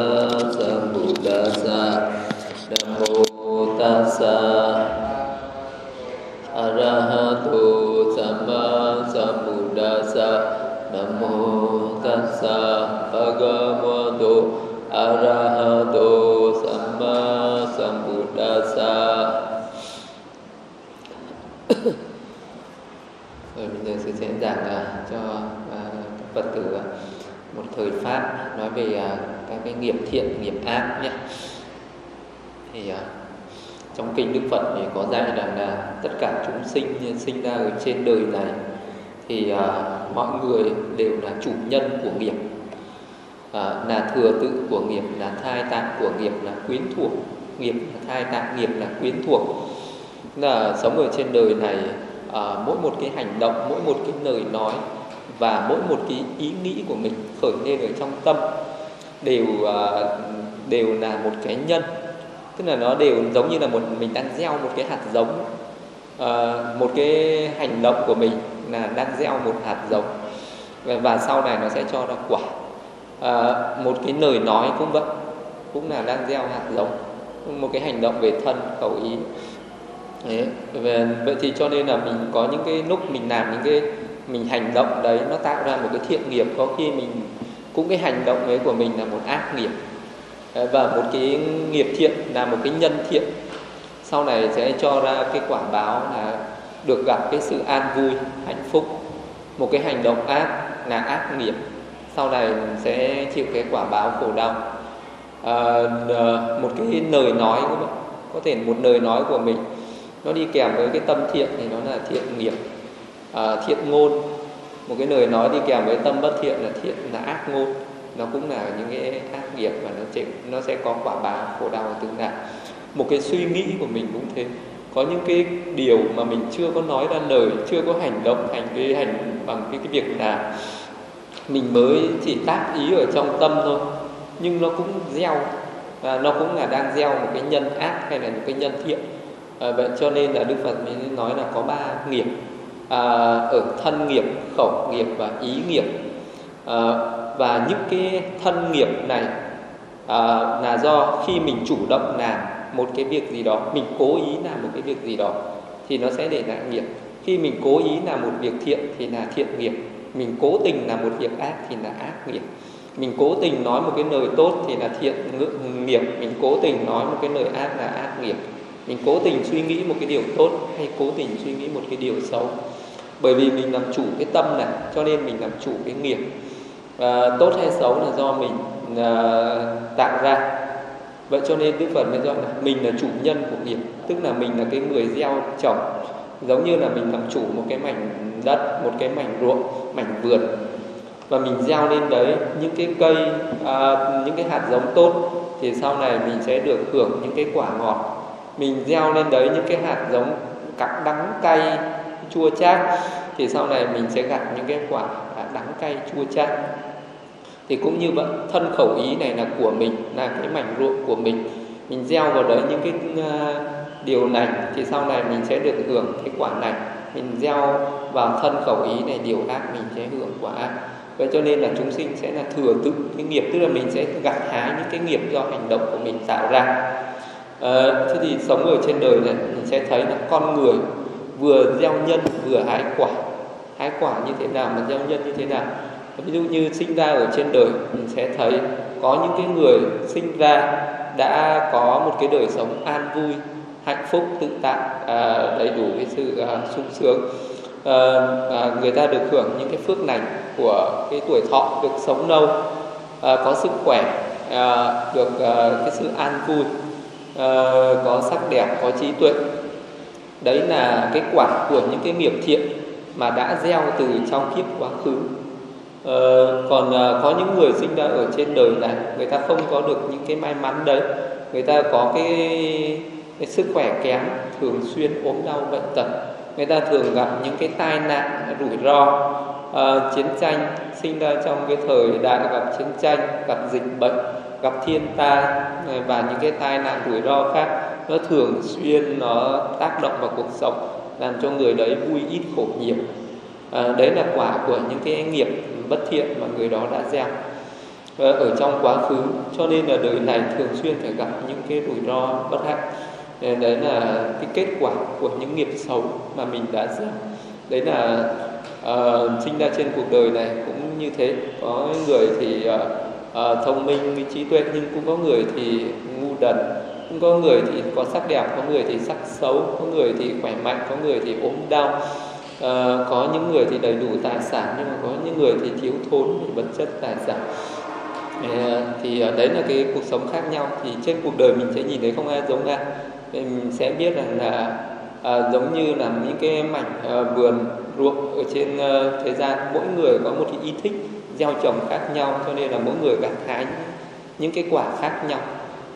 Sambuddhassa Namo Tassa Arahato Sama Sambuddhassa Namo Tassa Bhagavato, Arahato Sama Sambuddhassa Rồi bây giờ sẽ diễn giảng à, cho à, các Phật tử à, một thời pháp nói về cái nghiệp thiện nghiệp ác nhé. Thì à, trong kinh đức phật thì có dạy rằng là tất cả chúng sinh sinh ra ở trên đời này thì à, mọi người đều là chủ nhân của nghiệp. À, là thừa tự của nghiệp là thai tạng của nghiệp là quyến thuộc nghiệp là thai tạng nghiệp là quyến thuộc. Là sống ở trên đời này à, mỗi một cái hành động mỗi một cái lời nói và mỗi một cái ý nghĩ của mình khởi lên ở trong tâm đều à, đều là một cái nhân. Tức là nó đều giống như là một mình đang gieo một cái hạt giống à, một cái hành động của mình là đang gieo một hạt giống. Và, và sau này nó sẽ cho ra quả. À, một cái lời nói cũng vậy cũng là đang gieo hạt giống một cái hành động về thân khẩu ý. Đấy. vậy thì cho nên là mình có những cái lúc mình làm những cái mình hành động đấy nó tạo ra một cái thiện nghiệp có khi mình cũng cái hành động ấy của mình là một ác nghiệp. Và một cái nghiệp thiện là một cái nhân thiện. Sau này sẽ cho ra cái quả báo là được gặp cái sự an vui hạnh phúc. Một cái hành động ác là ác nghiệp. Sau này sẽ chịu cái quả báo khổ đau. À, một cái lời nói của mình có thể một lời nói của mình nó đi kèm với cái tâm thiện thì nó là thiện nghiệp. À, thiện ngôn một cái lời nói đi kèm với tâm bất thiện là thiện là ác ngôn. Nó cũng là những cái ác nghiệp và nó sẽ nó sẽ có quả báo khổ đau và tương lai. Một cái suy nghĩ của mình cũng thế. Có những cái điều mà mình chưa có nói ra lời chưa có hành động hành cái hành bằng cái, cái việc là mình mới chỉ tác ý ở trong tâm thôi. Nhưng nó cũng gieo và nó cũng là đang gieo một cái nhân ác hay là một cái nhân thiện. À, vậy cho nên là đức phật mới nói là có ba nghiệp à, ở thân nghiệp khẩu nghiệp và ý nghiệp. À, và những cái thân nghiệp này à, là do khi mình chủ động làm một cái việc gì đó mình cố ý làm một cái việc gì đó thì nó sẽ để lại nghiệp. Khi mình cố ý làm một việc thiện thì là thiện nghiệp. Mình cố tình làm một việc ác thì là ác nghiệp. Mình cố tình nói một cái lời tốt thì là thiện nghiệp. Mình cố tình nói một cái lời ác là ác nghiệp. Mình cố tình suy nghĩ một cái điều tốt hay cố tình suy nghĩ một cái điều xấu bởi vì mình làm chủ cái tâm này cho nên mình làm chủ cái nghiệp. À, tốt hay xấu là do mình à, tạo ra. Vậy cho nên đức phật mới gọi là mình là chủ nhân của nghiệp tức là mình là cái người gieo trồng. Giống như là mình làm chủ một cái mảnh đất một cái mảnh ruộng mảnh vườn. Và mình gieo lên đấy những cái cây à, những cái hạt giống tốt thì sau này mình sẽ được hưởng những cái quả ngọt. Mình gieo lên đấy những cái hạt giống cặp đắng cay chua chát thì sau này mình sẽ gặt những cái quả à, đắng cay chua chát. Thì cũng như vậy thân khẩu ý này là của mình là cái mảnh ruộng của mình. Mình gieo vào đấy những cái à, điều này thì sau này mình sẽ được hưởng cái quả này. Mình gieo vào thân khẩu ý này điều ác mình sẽ hưởng quả ác. Vậy cho nên là chúng sinh sẽ là thừa tự cái nghiệp tức là mình sẽ gặt hái những cái nghiệp do hành động của mình tạo ra. À, thế thì sống ở trên đời này mình sẽ thấy là con người vừa gieo nhân vừa hái quả. Hái quả như thế nào mà gieo nhân như thế nào? Ví dụ như sinh ra ở trên đời mình sẽ thấy có những cái người sinh ra đã có một cái đời sống an vui hạnh phúc tự tại à, đầy đủ cái sự à, sung sướng. À, à, người ta được hưởng những cái phước lành của cái tuổi thọ được sống lâu à, có sức khỏe à, được à, cái sự an vui à, có sắc đẹp có trí tuệ đấy là cái quả của những cái nghiệp thiện mà đã gieo từ trong kiếp quá khứ. Ờ, còn ờ, có những người sinh ra ở trên đời này người ta không có được những cái may mắn đấy. Người ta có cái, cái sức khỏe kém thường xuyên ốm đau bệnh tật. Người ta thường gặp những cái tai nạn rủi ro uh, chiến tranh sinh ra trong cái thời đại gặp chiến tranh gặp dịch bệnh gặp thiên tai ờ, và những cái tai nạn rủi ro khác nó thường xuyên nó tác động vào cuộc sống làm cho người đấy vui ít khổ nhiều. À, đấy là quả của những cái nghiệp bất thiện mà người đó đã gieo. Ở trong quá khứ cho nên là đời này thường xuyên phải gặp những cái rủi ro bất hạnh. Đấy là cái kết quả của những nghiệp xấu mà mình đã gieo. Đấy là uh, sinh ra trên cuộc đời này cũng như thế. Có người thì uh, uh, thông minh trí tuệ nhưng cũng có người thì ngu đần có người thì có sắc đẹp có người thì sắc xấu có người thì khỏe mạnh có người thì ốm đau. À, có những người thì đầy đủ tài sản nhưng mà có những người thì thiếu thốn vật chất tài sản. À, thì đấy là cái cuộc sống khác nhau. Thì trên cuộc đời mình sẽ nhìn thấy không ai giống ai. Mình sẽ biết rằng là à, giống như là những cái mảnh à, vườn ruộng ở trên à, thế gian mỗi người có một cái ý thích gieo trồng khác nhau cho nên là mỗi người gặt hái những cái quả khác nhau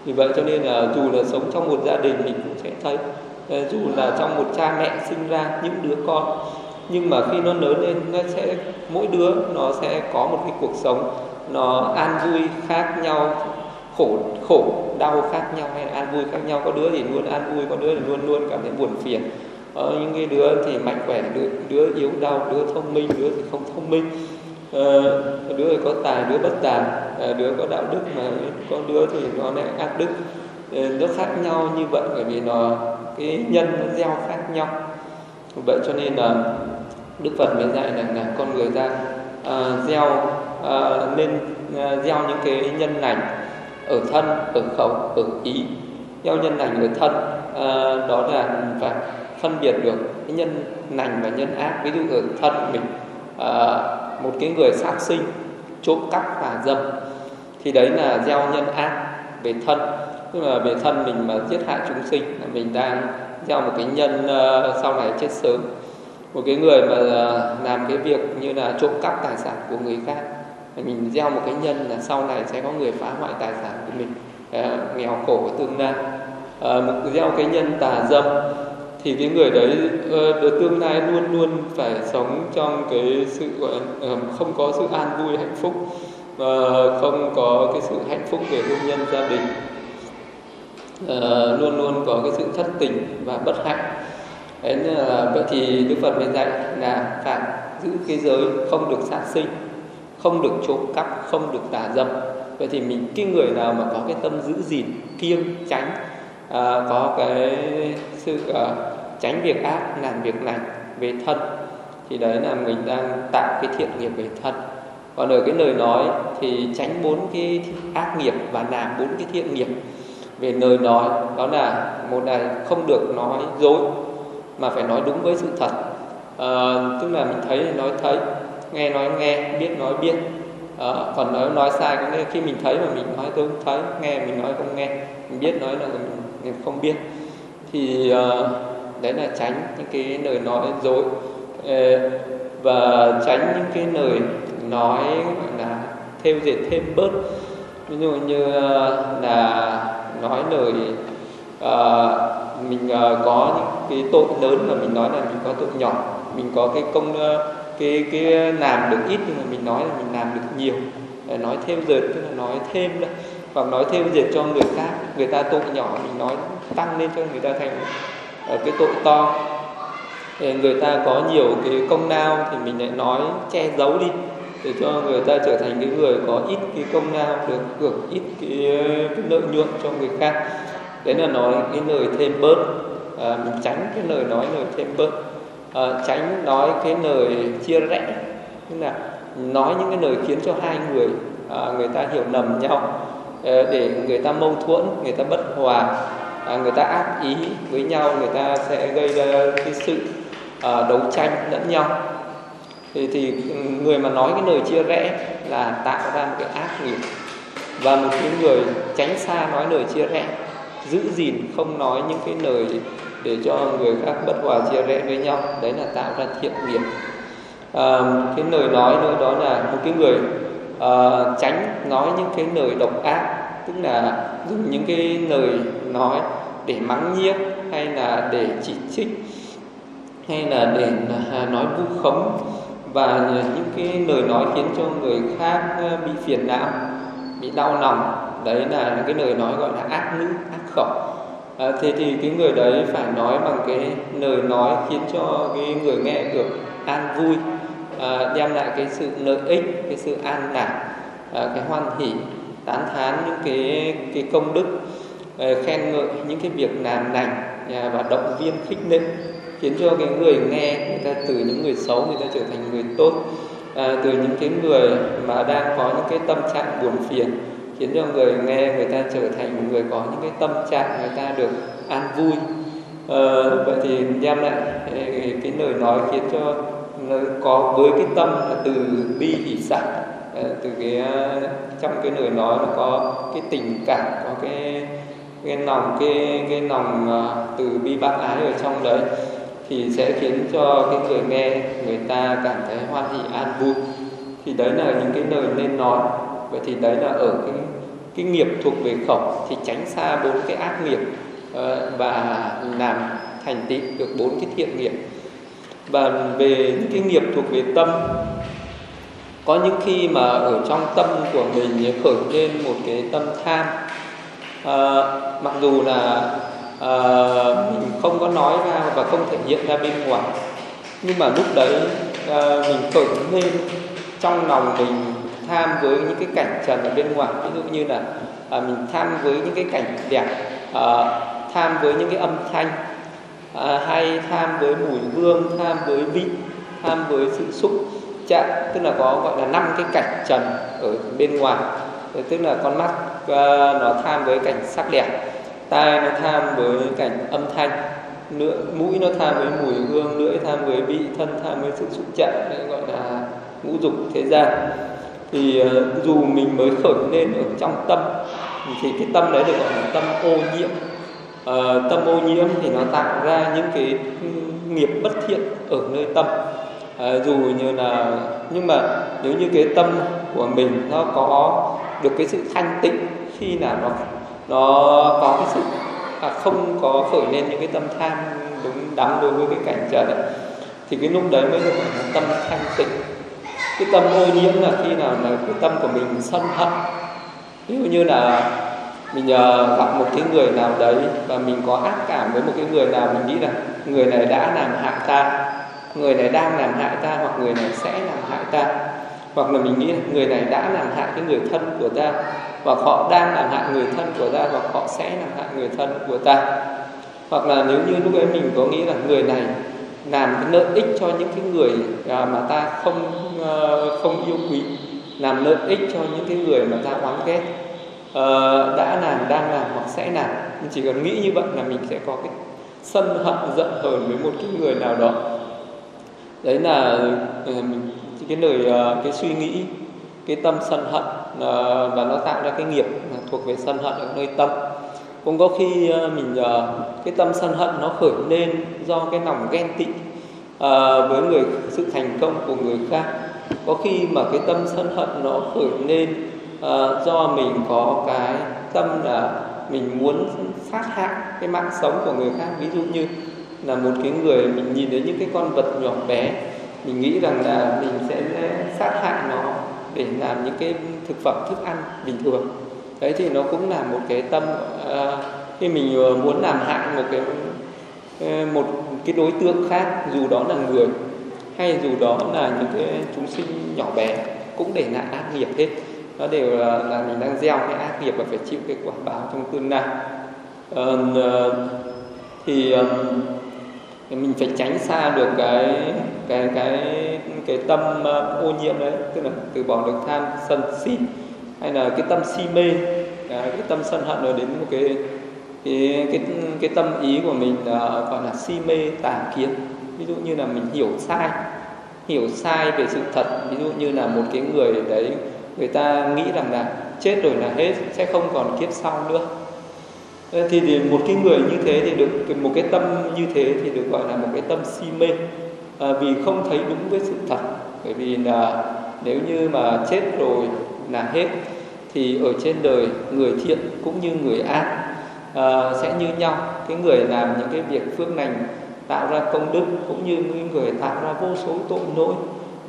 vì vậy cho nên là dù là sống trong một gia đình mình cũng sẽ thấy ờ, dù là trong một cha mẹ sinh ra những đứa con nhưng mà khi nó lớn lên nó sẽ mỗi đứa nó sẽ có một cái cuộc sống nó an vui khác nhau khổ khổ đau khác nhau hay là an vui khác nhau. Có đứa thì luôn an vui có đứa thì luôn luôn cảm thấy buồn phiền. Có những cái đứa thì mạnh khỏe đứa, đứa yếu đau đứa thông minh đứa thì không thông minh. Ờ, đứa có tài đứa bất tài ờ, đứa có đạo đức mà có đứa thì nó lại ác đức. Ờ, nó khác nhau như vậy bởi vì nó cái nhân nó gieo khác nhau. Vậy cho nên là đức phật mới dạy rằng là con người ta à, gieo à, nên à, gieo những cái nhân lành ở thân ở khẩu ở ý. Gieo nhân lành ở thân à, đó là phải phân biệt được cái nhân lành và nhân ác. Ví dụ ở thân mình à, một cái người sát sinh trộm cắp và dâm. Thì đấy là gieo nhân ác về thân. Tức là về thân mình mà giết hại chúng sinh là mình đang gieo một cái nhân uh, sau này chết sớm. Một cái người mà uh, làm cái việc như là trộm cắp tài sản của người khác mình gieo một cái nhân là sau này sẽ có người phá hoại tài sản của mình. Uh, nghèo khổ của tương lai. Uh, gieo cái nhân tà dâm thì cái người đấy uh, tương lai luôn luôn phải sống trong cái sự gọi uh, không có sự an vui hạnh phúc uh, không có cái sự hạnh phúc về hôn nhân gia đình. Uh, luôn luôn có cái sự thất tình và bất hạnh. Đấy là vậy thì đức phật mới dạy là phải giữ cái giới không được sát sinh không được trộm cắp không được tà dâm. Vậy thì mình cái người nào mà có cái tâm giữ gìn kiêng tránh à, có cái sự à, tránh việc ác làm việc lành về thân thì đấy là mình đang tạo cái thiện nghiệp về thân còn ở cái lời nói thì tránh bốn cái ác nghiệp và làm bốn cái thiện nghiệp. Về lời nói đó là một là không được nói dối mà phải nói đúng với sự thật. À, tức là mình thấy thì nói thấy nghe nói nghe biết nói biết. À, còn nói nói sai có nghĩa khi mình thấy mà mình nói tôi không thấy nghe mình nói không nghe mình biết nói là mình, mình không biết. Thì uh, đấy là tránh những cái lời nói dối. Ờ, và tránh những cái lời nói gọi là thêm dệt thêm bớt. Ví dụ như ờ, là nói lời uh, mình uh, có những cái tội lớn mà mình nói là mình có tội nhỏ. Mình có cái công uh, cái cái làm được ít nhưng mà mình nói là mình làm được nhiều. Để nói thêm dệt tức là nói thêm đó. Hoặc nói thêm dệt cho người khác. Người ta tội nhỏ mình nói tăng lên cho người ta thành cái tội to. Thì người ta có nhiều cái công lao thì mình lại nói che giấu đi để cho người ta trở thành cái người có ít cái công lao được hưởng ít cái, lợi nhuận cho người khác. Đấy là nói cái lời thêm bớt. À, mình tránh cái lời nói lời thêm bớt. À, tránh nói cái lời chia rẽ. Tức là nói những cái lời khiến cho hai người à, người ta hiểu lầm nhau à, để người ta mâu thuẫn người ta bất hòa à, người ta ác ý với nhau người ta sẽ gây ra cái sự à, đấu tranh lẫn nhau. Thì, thì ừ, người mà nói cái lời chia rẽ là tạo ra một cái ác nghiệp. Và một cái người tránh xa nói lời chia rẽ giữ gìn không nói những cái lời để cho người khác bất hòa chia rẽ với nhau đấy là tạo ra thiện nghiệp. À, cái lời nói nữa đó là một cái người à, tránh nói những cái lời độc ác tức là dùng những cái lời nói để mắng nhiếc hay là để chỉ trích hay là để à, nói vu khống. Và những cái lời nói khiến cho người khác à, bị phiền não bị đau lòng đấy là cái lời nói gọi là ác ngữ ác khẩu. À, thế thì cái người đấy phải nói bằng cái lời nói khiến cho cái người nghe được an vui à, đem lại cái sự lợi ích cái sự an lạc à, cái hoan hỷ tán thán những cái cái công đức. Ờ, khen ngợi những cái việc làm lành à, và động viên khích lệ khiến cho cái người nghe người ta từ những người xấu người ta trở thành người tốt. À, từ những cái người mà đang có những cái tâm trạng buồn phiền khiến cho người nghe người ta trở thành một người có những cái tâm trạng người ta được an vui. À, vậy thì đem lại cái lời nói khiến cho có với cái tâm là từ bi hỷ sẵn à, từ cái trong cái lời nói nó có cái tình cảm có cái cái lòng cái cái lòng à, từ bi bác ái ở trong đấy thì sẽ khiến cho cái người nghe người ta cảm thấy hoan hỷ, an vui. Thì đấy là những cái lời nên nói. Vậy thì đấy là ở cái cái nghiệp thuộc về khẩu thì tránh xa bốn cái ác nghiệp ờ, và làm thành tựu được bốn cái thiện nghiệp. Và về những cái nghiệp thuộc về tâm, có những khi mà ở trong tâm của mình khởi lên một cái tâm tham à, mặc dù là à, mình không có nói ra và không thể hiện ra bên ngoài nhưng mà lúc đấy à, mình khởi lên trong lòng mình tham với những cái cảnh trần ở bên ngoài. Ví dụ như là à, mình tham với những cái cảnh đẹp à, tham với những cái âm thanh à, hay tham với mùi hương tham với vị tham với sự xúc chạm tức là có gọi là năm cái cảnh trần ở bên ngoài. Ờ, tức là con mắt ờ, nó tham với cảnh sắc đẹp tai nó tham với cảnh âm thanh mũi nó tham với mùi hương lưỡi tham với vị thân tham với sự xúc chạm đấy gọi là ngũ dục thế gian. Thì ờ, dù mình mới khởi lên ở trong tâm thì cái tâm đấy được gọi là tâm ô nhiễm. À, tâm ô nhiễm thì nó tạo ra những cái nghiệp bất thiện ở nơi tâm. À, dù như là nhưng mà nếu như cái tâm của mình nó có được cái sự thanh tịnh khi nào nó nó có cái sự à, không có khởi lên những cái tâm tham đúng đắn đối với cái cảnh trần ấy, thì cái lúc đấy mới được gọi là tâm thanh tịnh. Cái tâm ô nhiễm là khi nào là cái tâm của mình sân hận. Ví dụ như là mình uh, gặp một cái người nào đấy và mình có ác cảm với một cái người nào mình nghĩ là người này đã làm hại ta người này đang làm hại ta hoặc người này sẽ làm hại ta hoặc là mình nghĩ là người này đã làm hại cái người thân của ta, hoặc họ đang làm hại người thân của ta, hoặc họ sẽ làm hại người thân của ta. Hoặc là nếu như lúc ấy mình có nghĩ là người này làm cái lợi ích cho những cái người à, mà ta không ờ, không yêu quý, làm lợi ích cho những cái người mà ta oán ghét ờ, đã làm, đang làm hoặc sẽ làm, mình chỉ cần nghĩ như vậy là mình sẽ có cái sân hận giận hờn với một cái người nào đó. Đấy là ờ, mình cái lời uh, cái suy nghĩ cái tâm sân hận uh, và nó tạo ra cái nghiệp thuộc về sân hận ở nơi tâm. Cũng có khi uh, mình uh, cái tâm sân hận nó khởi lên do cái lòng ghen tị uh, với người sự thành công của người khác. Có khi mà cái tâm sân hận nó khởi lên uh, do mình có cái tâm là mình muốn sát hại cái mạng sống của người khác. Ví dụ như là một cái người mình nhìn thấy những cái con vật nhỏ bé mình nghĩ rằng là mình sẽ sát hại nó để làm những cái thực phẩm thức ăn bình thường. Đấy thì nó cũng là một cái tâm uh, khi mình ờ, muốn làm hại một cái ờ, một cái đối tượng khác dù đó là người hay dù đó là những cái chúng sinh nhỏ bé cũng để lại ác nghiệp hết. Nó đều là, là mình đang gieo cái ác nghiệp và phải chịu cái quả báo trong tương lai. Uh, thì thì mình phải tránh xa được cái cái cái cái tâm ờ, ô nhiễm đấy tức là từ bỏ được tham sân si hay là cái tâm si mê. Cái, cái tâm sân hận rồi đến một cái cái cái cái tâm ý của mình là gọi là si mê tà kiến. Ví dụ như là mình hiểu sai hiểu sai về sự thật. Ví dụ như là một cái người đấy người ta nghĩ rằng là chết rồi là hết sẽ không còn kiếp sau nữa. Ờ, thì, thì một cái người như thế thì được một cái tâm như thế thì được gọi là một cái tâm si mê. À, vì không thấy đúng với sự thật. Bởi vì là nếu như mà chết rồi là hết thì ở trên đời người thiện cũng như người ác à, sẽ như nhau. Cái người làm những cái việc phước lành tạo ra công đức cũng như người tạo ra vô số tội lỗi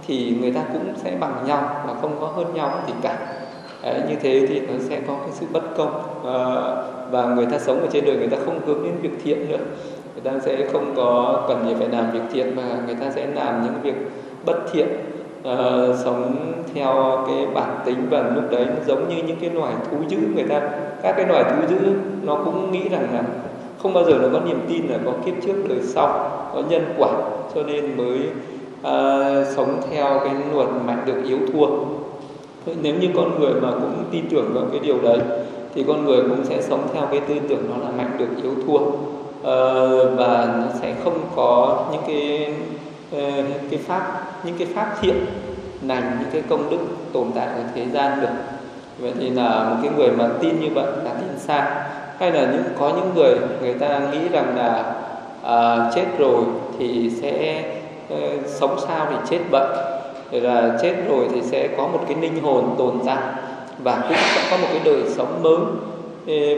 thì người ta cũng sẽ bằng nhau và không có hơn nhau gì cả. Đấy, như thế thì nó sẽ có cái sự bất công à, và người ta sống ở trên đời người ta không hướng đến việc thiện nữa. Người ta sẽ không có cần gì phải làm việc thiện mà người ta sẽ làm những việc bất thiện à, sống theo cái bản tính và lúc đấy nó giống như những cái loài thú dữ người ta. Các cái loài thú dữ nó cũng nghĩ rằng là không bao giờ nó có niềm tin là có kiếp trước đời sau có nhân quả. Cho nên mới à, sống theo cái luật mạnh được yếu thua nếu như con người mà cũng tin tưởng vào cái điều đấy thì con người cũng sẽ sống theo cái tư tưởng nó là mạnh được yếu thua. Uh, và nó sẽ không có những cái uh, cái pháp những cái pháp thiện lành những cái công đức tồn tại ở thế gian được. Vậy thì là một cái người mà tin như vậy là tin sai. Hay là những có những người người ta nghĩ rằng là à, chết rồi thì sẽ uh, sống sao thì chết bệnh rồi là chết rồi thì sẽ có một cái linh hồn tồn tại và cũng sẽ có một cái đời sống mới.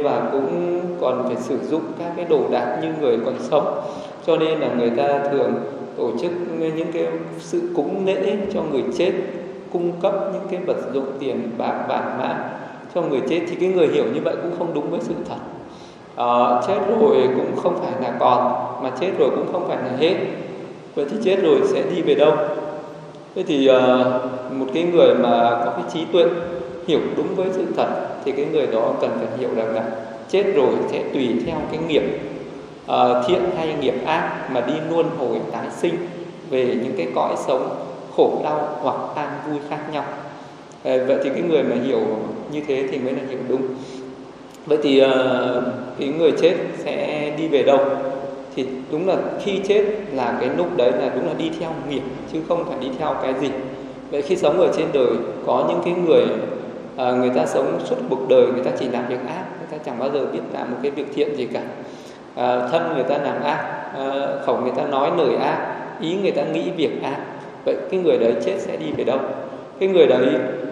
Và cũng còn phải sử dụng các cái đồ đạc như người còn sống. Cho nên là người ta thường tổ chức những cái sự cúng lễ cho người chết cung cấp những cái vật dụng tiền bạc vàng mã cho người chết. Thì cái người hiểu như vậy cũng không đúng với sự thật. À, chết rồi cũng không phải là còn mà chết rồi cũng không phải là hết. Vậy thì chết rồi sẽ đi về đâu? Thế thì uh, một cái người mà có cái trí tuệ hiểu đúng với sự thật thì cái người đó cần phải hiểu rằng là chết rồi sẽ tùy theo cái nghiệp uh, thiện hay nghiệp ác mà đi luân hồi tái sinh về những cái cõi sống khổ đau hoặc an vui khác nhau. Uh, vậy thì cái người mà hiểu như thế thì mới là hiểu đúng. Vậy thì uh, cái người chết sẽ đi về đâu? Thì đúng là khi chết là cái lúc đấy là đúng là đi theo nghiệp chứ không phải đi theo cái gì. Vậy khi sống ở trên đời có những cái người à, người ta sống suốt cuộc đời người ta chỉ làm việc ác người ta chẳng bao giờ biết làm một cái việc thiện gì cả. À, thân người ta làm ác à, khẩu người ta nói lời ác ý người ta nghĩ việc ác vậy cái người đấy chết sẽ đi về đâu? Cái người đấy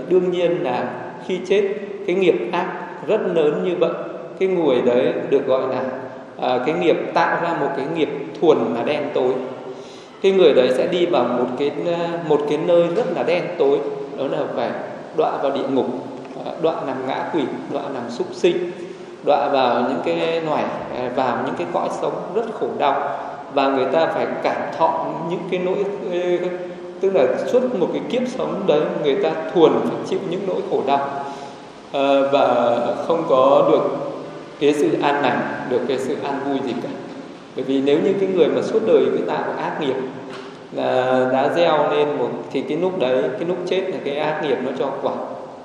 đương nhiên là khi chết cái nghiệp ác rất lớn như vậy cái người đấy được gọi là à, cái nghiệp tạo ra một cái nghiệp thuần là đen tối. Cái người đấy sẽ đi vào một cái à, một cái nơi rất là đen tối đó là phải đọa vào địa ngục à, đọa làm ngã quỷ đọa làm súc sinh đọa vào những cái loài à, vào những cái cõi sống rất khổ đau. Và người ta phải cảm thọ những cái nỗi tức là suốt một cái kiếp sống đấy người ta thuần phải chịu những nỗi khổ đau. Và không có được cái sự an lành được cái sự an vui gì cả. Bởi vì nếu như cái người mà suốt đời cái tạo ác nghiệp là đã gieo lên một thì cái lúc đấy cái lúc chết là cái ác nghiệp nó cho quả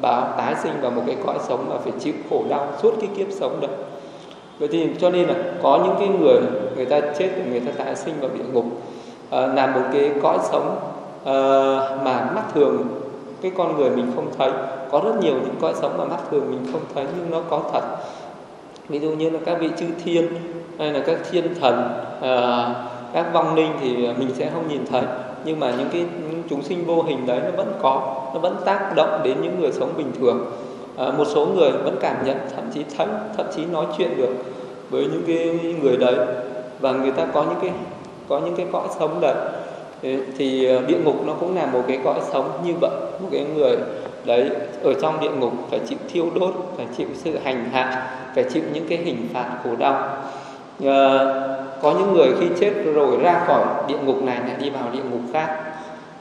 báo tái sinh vào một cái cõi sống mà phải chịu khổ đau suốt cái kiếp sống đó. Vậy thì cho nên là có những cái người người ta chết thì người ta tái sinh vào địa ngục. Ờ, à, làm một cái cõi sống à, mà mắt thường cái con người mình không thấy. Có rất nhiều những cõi sống mà mắt thường mình không thấy nhưng nó có thật ví dụ như là các vị chư thiên hay là các thiên thần à, các vong linh thì mình sẽ không nhìn thấy. Nhưng mà những cái những chúng sinh vô hình đấy nó vẫn có nó vẫn tác động đến những người sống bình thường. À, một số người vẫn cảm nhận thậm chí thấy thậm chí nói chuyện được với những cái người đấy. Và người ta có những cái có những cái cõi sống đấy. Thì à, địa ngục nó cũng là một cái cõi sống như vậy một cái người đấy ở trong địa ngục phải chịu thiêu đốt phải chịu sự hành hạ phải chịu những cái hình phạt khổ đau. À, có những người khi chết rồi ra khỏi địa ngục này lại đi vào địa ngục khác.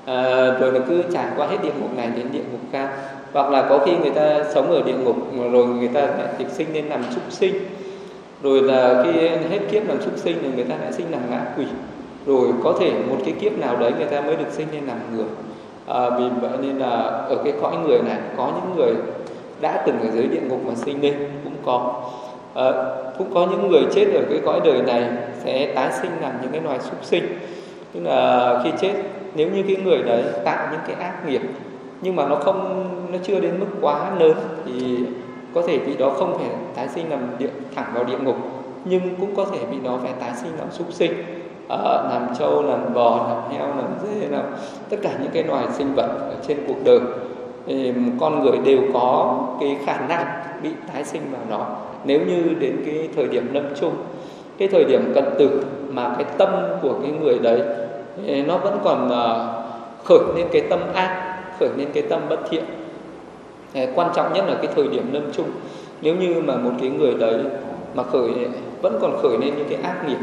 À, rồi là cứ trải qua hết địa ngục này đến địa ngục khác. Hoặc là có khi người ta sống ở địa ngục rồi người ta lại được sinh lên làm súc sinh. Rồi là khi hết kiếp làm súc sinh thì người ta lại sinh làm ngạ quỷ. Rồi có thể một cái kiếp nào đấy người ta mới được sinh lên làm người à, vì vậy nên là ở cái cõi người này có những người đã từng ở dưới địa ngục mà sinh lên cũng có. À, cũng có những người chết ở cái cõi đời này sẽ tái sinh làm những cái loài súc sinh. Tức là khi chết nếu như cái người đấy tạo những cái ác nghiệp nhưng mà nó không nó chưa đến mức quá lớn thì có thể bị đó không thể tái sinh làm địa, thẳng vào địa ngục nhưng cũng có thể bị nó phải tái sinh làm súc sinh. Ờ, à, làm trâu làm bò làm heo làm dê làm tất cả những cái loài sinh vật ở trên cuộc đời. Thì con người đều có cái khả năng bị tái sinh vào nó. Nếu như đến cái thời điểm lâm chung cái thời điểm cận tử mà cái tâm của cái người đấy nó vẫn còn ờ, khởi lên cái tâm ác khởi lên cái tâm bất thiện. Quan trọng nhất là cái thời điểm lâm chung. Nếu như mà một cái người đấy mà khởi vẫn còn khởi lên những cái ác nghiệp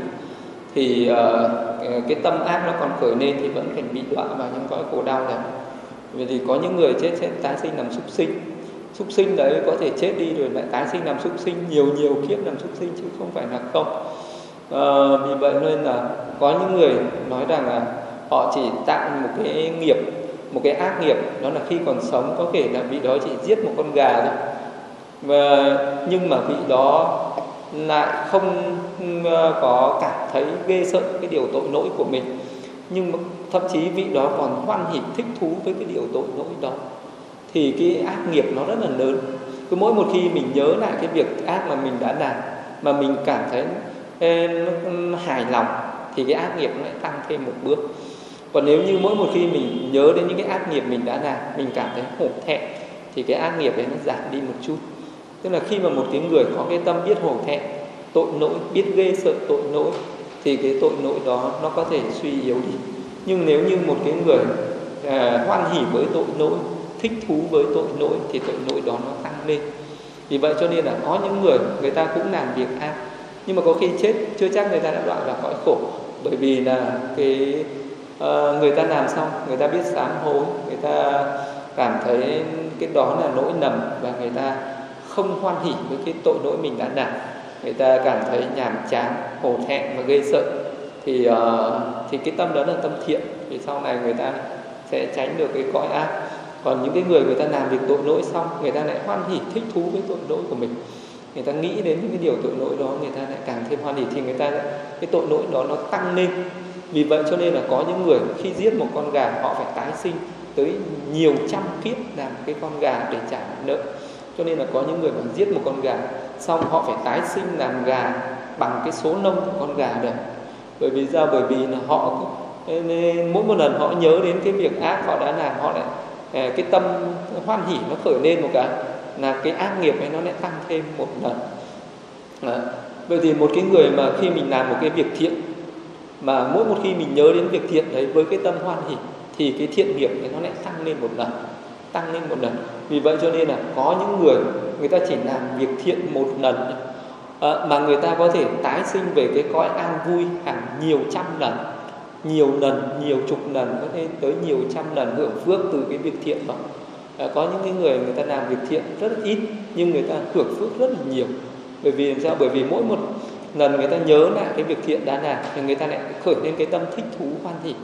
thì uh, cái tâm ác nó còn khởi lên thì vẫn phải bị đọa vào những cõi khổ đau này. Vì thì có những người chết sẽ tái sinh làm súc sinh. Súc sinh đấy có thể chết đi rồi lại tái sinh làm súc sinh nhiều nhiều kiếp làm súc sinh chứ không phải là không. À, vì vậy nên là có những người nói rằng là họ chỉ tạo một cái nghiệp một cái ác nghiệp đó là khi còn sống có thể là vị đó chỉ giết một con gà thôi. Và nhưng mà vị đó lại không Ờ, có cảm thấy ghê sợ cái điều tội lỗi của mình. Nhưng thậm chí vị đó còn hoan hỉ, thích thú với cái điều tội lỗi đó. Thì cái ác nghiệp nó rất là lớn. Cứ mỗi một khi mình nhớ lại cái việc ác mà mình đã làm, mà mình cảm thấy nó hài lòng, thì cái ác nghiệp nó lại tăng thêm một bước. Còn nếu như mỗi một khi mình nhớ đến những cái ác nghiệp mình đã làm, mình cảm thấy hổ thẹn, thì cái ác nghiệp ấy nó giảm đi một chút. Tức là khi mà một cái người có cái tâm biết hổ thẹn tội lỗi biết ghê sợ tội lỗi thì cái tội lỗi đó nó có thể suy yếu đi. Nhưng nếu như một cái người à, hoan hỉ với tội lỗi thích thú với tội lỗi thì tội lỗi đó nó tăng lên. Vì vậy cho nên là có những người người ta cũng làm việc ác nhưng mà có khi chết chưa chắc người ta đã đoạn vào cõi khổ. Bởi vì là cái uh, người ta làm xong người ta biết sám hối người ta cảm thấy cái đó là lỗi lầm và người ta không hoan hỉ với cái tội lỗi mình đã làm người ta cảm thấy nhàm chán hổ thẹn và gây sợ. Thì uh, thì cái tâm đó là tâm thiện. Thì sau này người ta sẽ tránh được cái cõi ác. Còn những cái người người ta làm việc tội lỗi xong người ta lại hoan hỉ thích thú với tội lỗi của mình. Người ta nghĩ đến những cái điều tội lỗi đó người ta lại càng thêm hoan hỉ thì người ta lại, cái tội lỗi đó nó tăng lên. Vì vậy cho nên là có những người khi giết một con gà họ phải tái sinh tới nhiều trăm kiếp làm cái con gà để trả nợ. Cho nên là có những người mà giết một con gà xong họ phải tái sinh làm gà bằng cái số lông của con gà đấy bởi vì sao bởi vì là họ nên mỗi một lần họ nhớ đến cái việc ác họ đã làm họ lại à, cái tâm hoan hỉ nó khởi lên một cái là cái ác nghiệp ấy nó lại tăng thêm một lần. À, vậy thì một cái người mà khi mình làm một cái việc thiện mà mỗi một khi mình nhớ đến việc thiện đấy với cái tâm hoan hỉ thì cái thiện nghiệp ấy nó lại tăng lên một lần tăng lên một lần. Vì vậy cho nên là có những người người ta chỉ làm việc thiện một lần. À, mà người ta có thể tái sinh về cái cõi an vui hàng nhiều trăm lần nhiều lần nhiều chục lần có thể tới nhiều trăm lần hưởng phước từ cái việc thiện đó. À, có những cái người người ta làm việc thiện rất ít nhưng người ta hưởng phước rất là nhiều. Bởi vì làm sao? Bởi vì mỗi một lần người ta nhớ lại cái việc thiện đã làm thì người ta lại khởi lên cái tâm thích thú hoan hỉ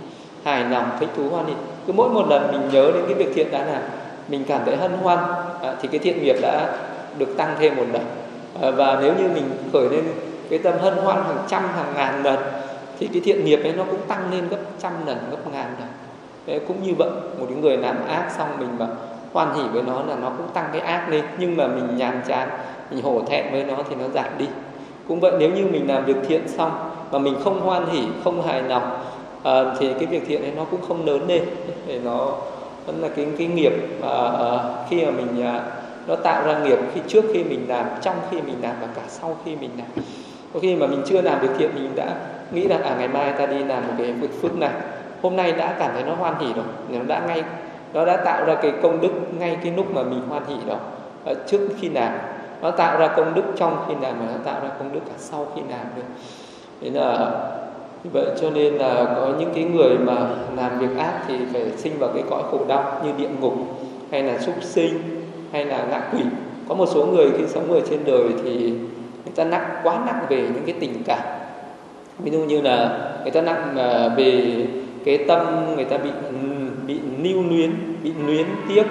hài lòng thích thú hoan hỉ cứ mỗi một lần mình nhớ đến cái việc thiện đã làm mình cảm thấy hân hoan à, thì cái thiện nghiệp đã được tăng thêm một lần. À, và nếu như mình khởi lên cái tâm hân hoan hàng trăm hàng ngàn lần thì cái thiện nghiệp ấy nó cũng tăng lên gấp trăm lần gấp ngàn lần. Đấy, cũng như vậy một cái người làm ác xong mình mà hoan hỉ với nó là nó cũng tăng cái ác lên. Nhưng mà mình nhàn chán mình hổ thẹn với nó thì nó giảm đi. Cũng vậy nếu như mình làm việc thiện xong mà mình không hoan hỉ không hài lòng à, thì cái việc thiện ấy nó cũng không lớn lên để nó vẫn là cái cái nghiệp à, khi mà mình à, nó tạo ra nghiệp khi trước khi mình làm trong khi mình làm và cả sau khi mình làm. Có khi mà mình chưa làm việc thiện mình đã nghĩ là à ngày mai ta đi làm một cái việc phước này. Hôm nay đã cảm thấy nó hoan hỉ rồi nó đã ngay nó đã tạo ra cái công đức ngay cái lúc mà mình hoan hỉ đó à, trước khi làm. Nó tạo ra công đức trong khi làm mà nó tạo ra công đức cả sau khi làm nữa thế là vậy cho nên là có những cái người mà làm việc ác thì phải sinh vào cái cõi khổ đau như địa ngục, hay là súc sinh, hay là ngạ quỷ. Có một số người khi sống ở trên đời thì người ta nặng, quá nặng về những cái tình cảm. Ví dụ như là người ta nặng à, về cái tâm người ta bị bị lưu luyến bị luyến tiếc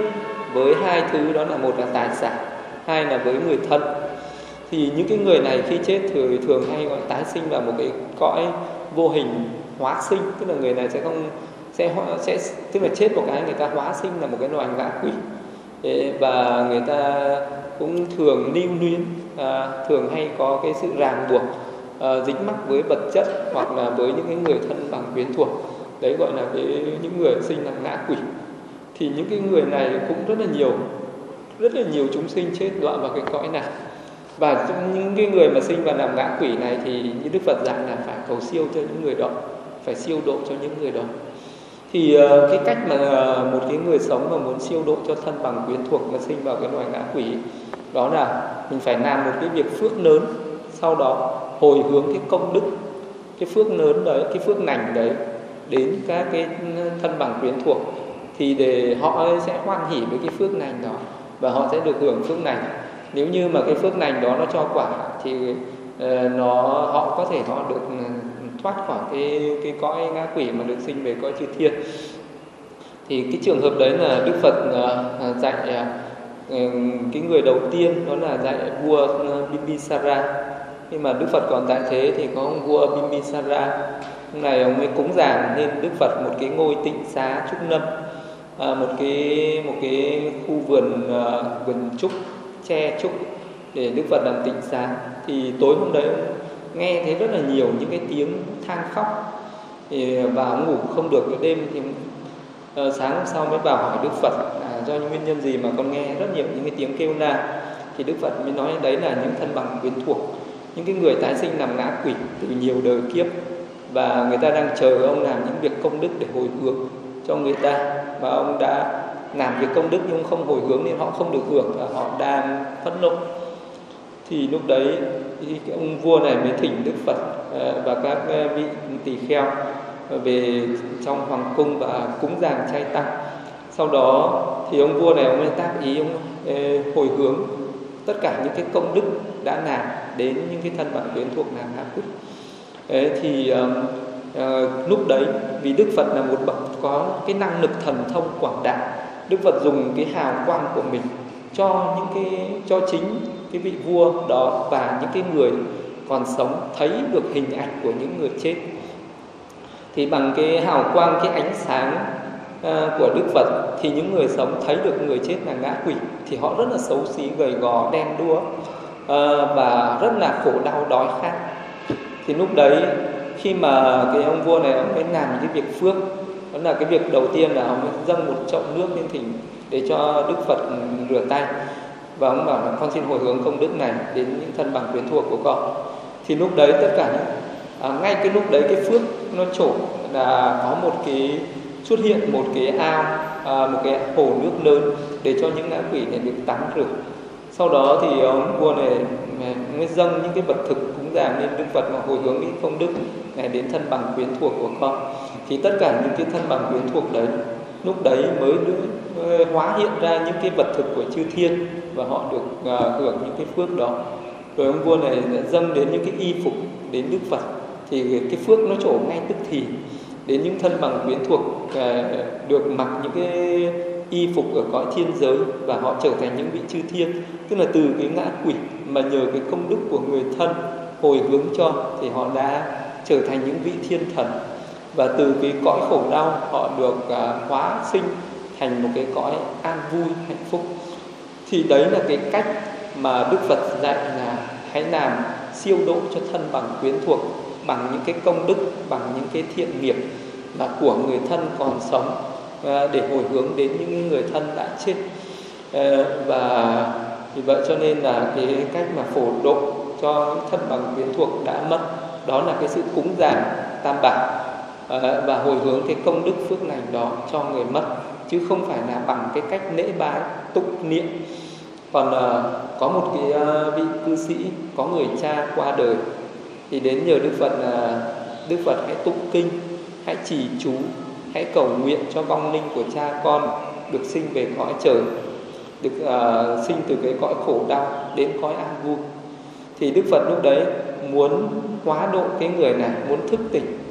với hai thứ, đó là một là tài sản, hai là với người thân. Thì những cái người này khi chết thì thường hay gọi tái sinh vào một cái cõi vô hình hóa sinh tức là người này sẽ không sẽ sẽ tức là chết một cái người ta hóa sinh là một cái loài ngạ quỷ. Và người ta cũng thường lưu luyến à, thường hay có cái sự ràng buộc à, dính mắc với vật chất hoặc là với những cái người thân bằng quyến thuộc. Đấy gọi là cái những người sinh là ngã quỷ. Thì những cái người này cũng rất là nhiều rất là nhiều chúng sinh chết đoạn vào cái cõi này và những cái người mà sinh vào làm ngã quỷ này thì như đức phật dạy là phải cầu siêu cho những người đó, phải siêu độ cho những người đó. Thì ờ, cái cách mà ờ, một cái người sống mà muốn siêu độ cho thân bằng quyến thuộc mà sinh vào cái loài ngã quỷ, đó là mình phải làm một cái việc phước lớn, sau đó hồi hướng cái công đức, cái phước lớn đấy, cái phước lành đấy đến các cái ừ, thân bằng quyến thuộc thì để họ sẽ hoan hỉ với cái phước lành đó và họ sẽ được hưởng phước lành nếu như mà cái phước lành đó nó cho quả thì uh, nó họ có thể họ được ừ, thoát khỏi cái cái cõi ngã quỷ mà được sinh về cõi chư thiên. Thì cái trường hợp đấy là đức phật uh, dạy uh, cái người đầu tiên đó là dạy vua bimbisara. Khi mà đức phật còn tại thế thì có ông vua bimbisara. Hôm này ông ấy cúng giảng nên đức phật một cái ngôi tịnh xá trúc lâm à, một cái một cái khu vườn uh, vườn trúc che trúc để đức phật làm tịnh sáng thì tối hôm đấy nghe thấy rất là nhiều những cái tiếng than khóc thì và ông ngủ không được cái đêm thì uh, sáng hôm sau mới vào hỏi đức phật à, do những nguyên nhân gì mà con nghe rất nhiều những cái tiếng kêu la thì đức phật mới nói đấy là những thân bằng quyến thuộc những cái người tái sinh làm ngã quỷ từ nhiều đời kiếp và người ta đang chờ ông làm những việc công đức để hồi hướng cho người ta. Và ông đã làm việc công đức nhưng không hồi hướng nên họ không được hưởng và họ đang phẫn nộ. Thì lúc đấy thì ông vua này mới thỉnh đức phật ờ, và các ờ, vị tỳ kheo ờ, về trong hoàng cung và cúng dường chay tăng. Sau đó thì ông vua này ông mới tác ý ông hồi hướng tất cả những cái công đức đã làm đến những cái thân bạn quyến thuộc làm ngã quỷ thì uh, lúc đấy vì Đức Phật là một bậc có cái năng lực thần thông quảng đại Đức Phật dùng cái hào quang của mình cho những cái cho chính cái vị vua đó và những cái người còn sống thấy được hình ảnh của những người chết. Thì bằng cái hào quang cái ánh sáng uh, của Đức Phật thì những người sống thấy được người chết là ngã quỷ thì họ rất là xấu xí gầy gò đen đua uh, ờ, và rất là khổ đau đói khát. Thì lúc đấy khi mà cái ông vua này ông ấy làm cái việc phước đó là cái việc đầu tiên là ông dâng một chậu nước lên thỉnh để cho Đức Phật rửa tay. Và ông bảo là con xin hồi hướng công đức này đến những thân bằng quyến thuộc của con. Thì lúc đấy tất cả những à, ngay cái lúc đấy cái phước nó trổ là có một cái xuất hiện một cái ao à, một cái hồ nước lớn để cho những ngã quỷ này được tắm rửa. Sau đó thì ông vua này à, mới dâng những cái vật thực cúng dường lên đức phật mà hồi hướng những công đức này đến thân bằng quyến thuộc của con thì tất cả những cái thân bằng quyến thuộc đấy lúc đấy mới hóa hiện ra những cái vật thực của chư thiên và họ được uh, hưởng những cái phước đó. Rồi ông vua này dâng đến những cái y phục đến đức phật. Thì cái phước nó trổ ngay tức thì đến những thân bằng quyến thuộc uh, được mặc những cái y phục ở cõi thiên giới và họ trở thành những vị chư thiên. Tức là từ cái ngã quỷ mà nhờ cái công đức của người thân hồi hướng cho thì họ đã trở thành những vị thiên thần và từ cái cõi khổ đau họ được uh, hóa sinh thành một cái cõi an vui hạnh phúc. Thì đấy là cái cách mà Đức Phật dạy là hãy làm siêu độ cho thân bằng quyến thuộc bằng những cái công đức bằng những cái thiện nghiệp là của người thân còn sống À, để hồi hướng đến những người thân đã chết. À, và vì vậy cho nên là cái cách mà phổ độ cho thân bằng quyến thuộc đã mất đó là cái sự cúng giảm tam bảo. Ờ, và hồi hướng cái công đức phước lành đó cho người mất chứ không phải là bằng cái cách lễ bái tụng niệm. Còn ờ, có một cái ờ, vị cư sĩ có người cha qua đời thì đến nhờ đức phật đức phật hãy tụng kinh hãy trì chú hãy cầu nguyện cho vong linh của cha con được sinh về cõi trời được uh, sinh từ cái cõi khổ đau đến cõi an vui. Thì đức phật lúc đấy muốn hóa độ cái người này muốn thức tỉnh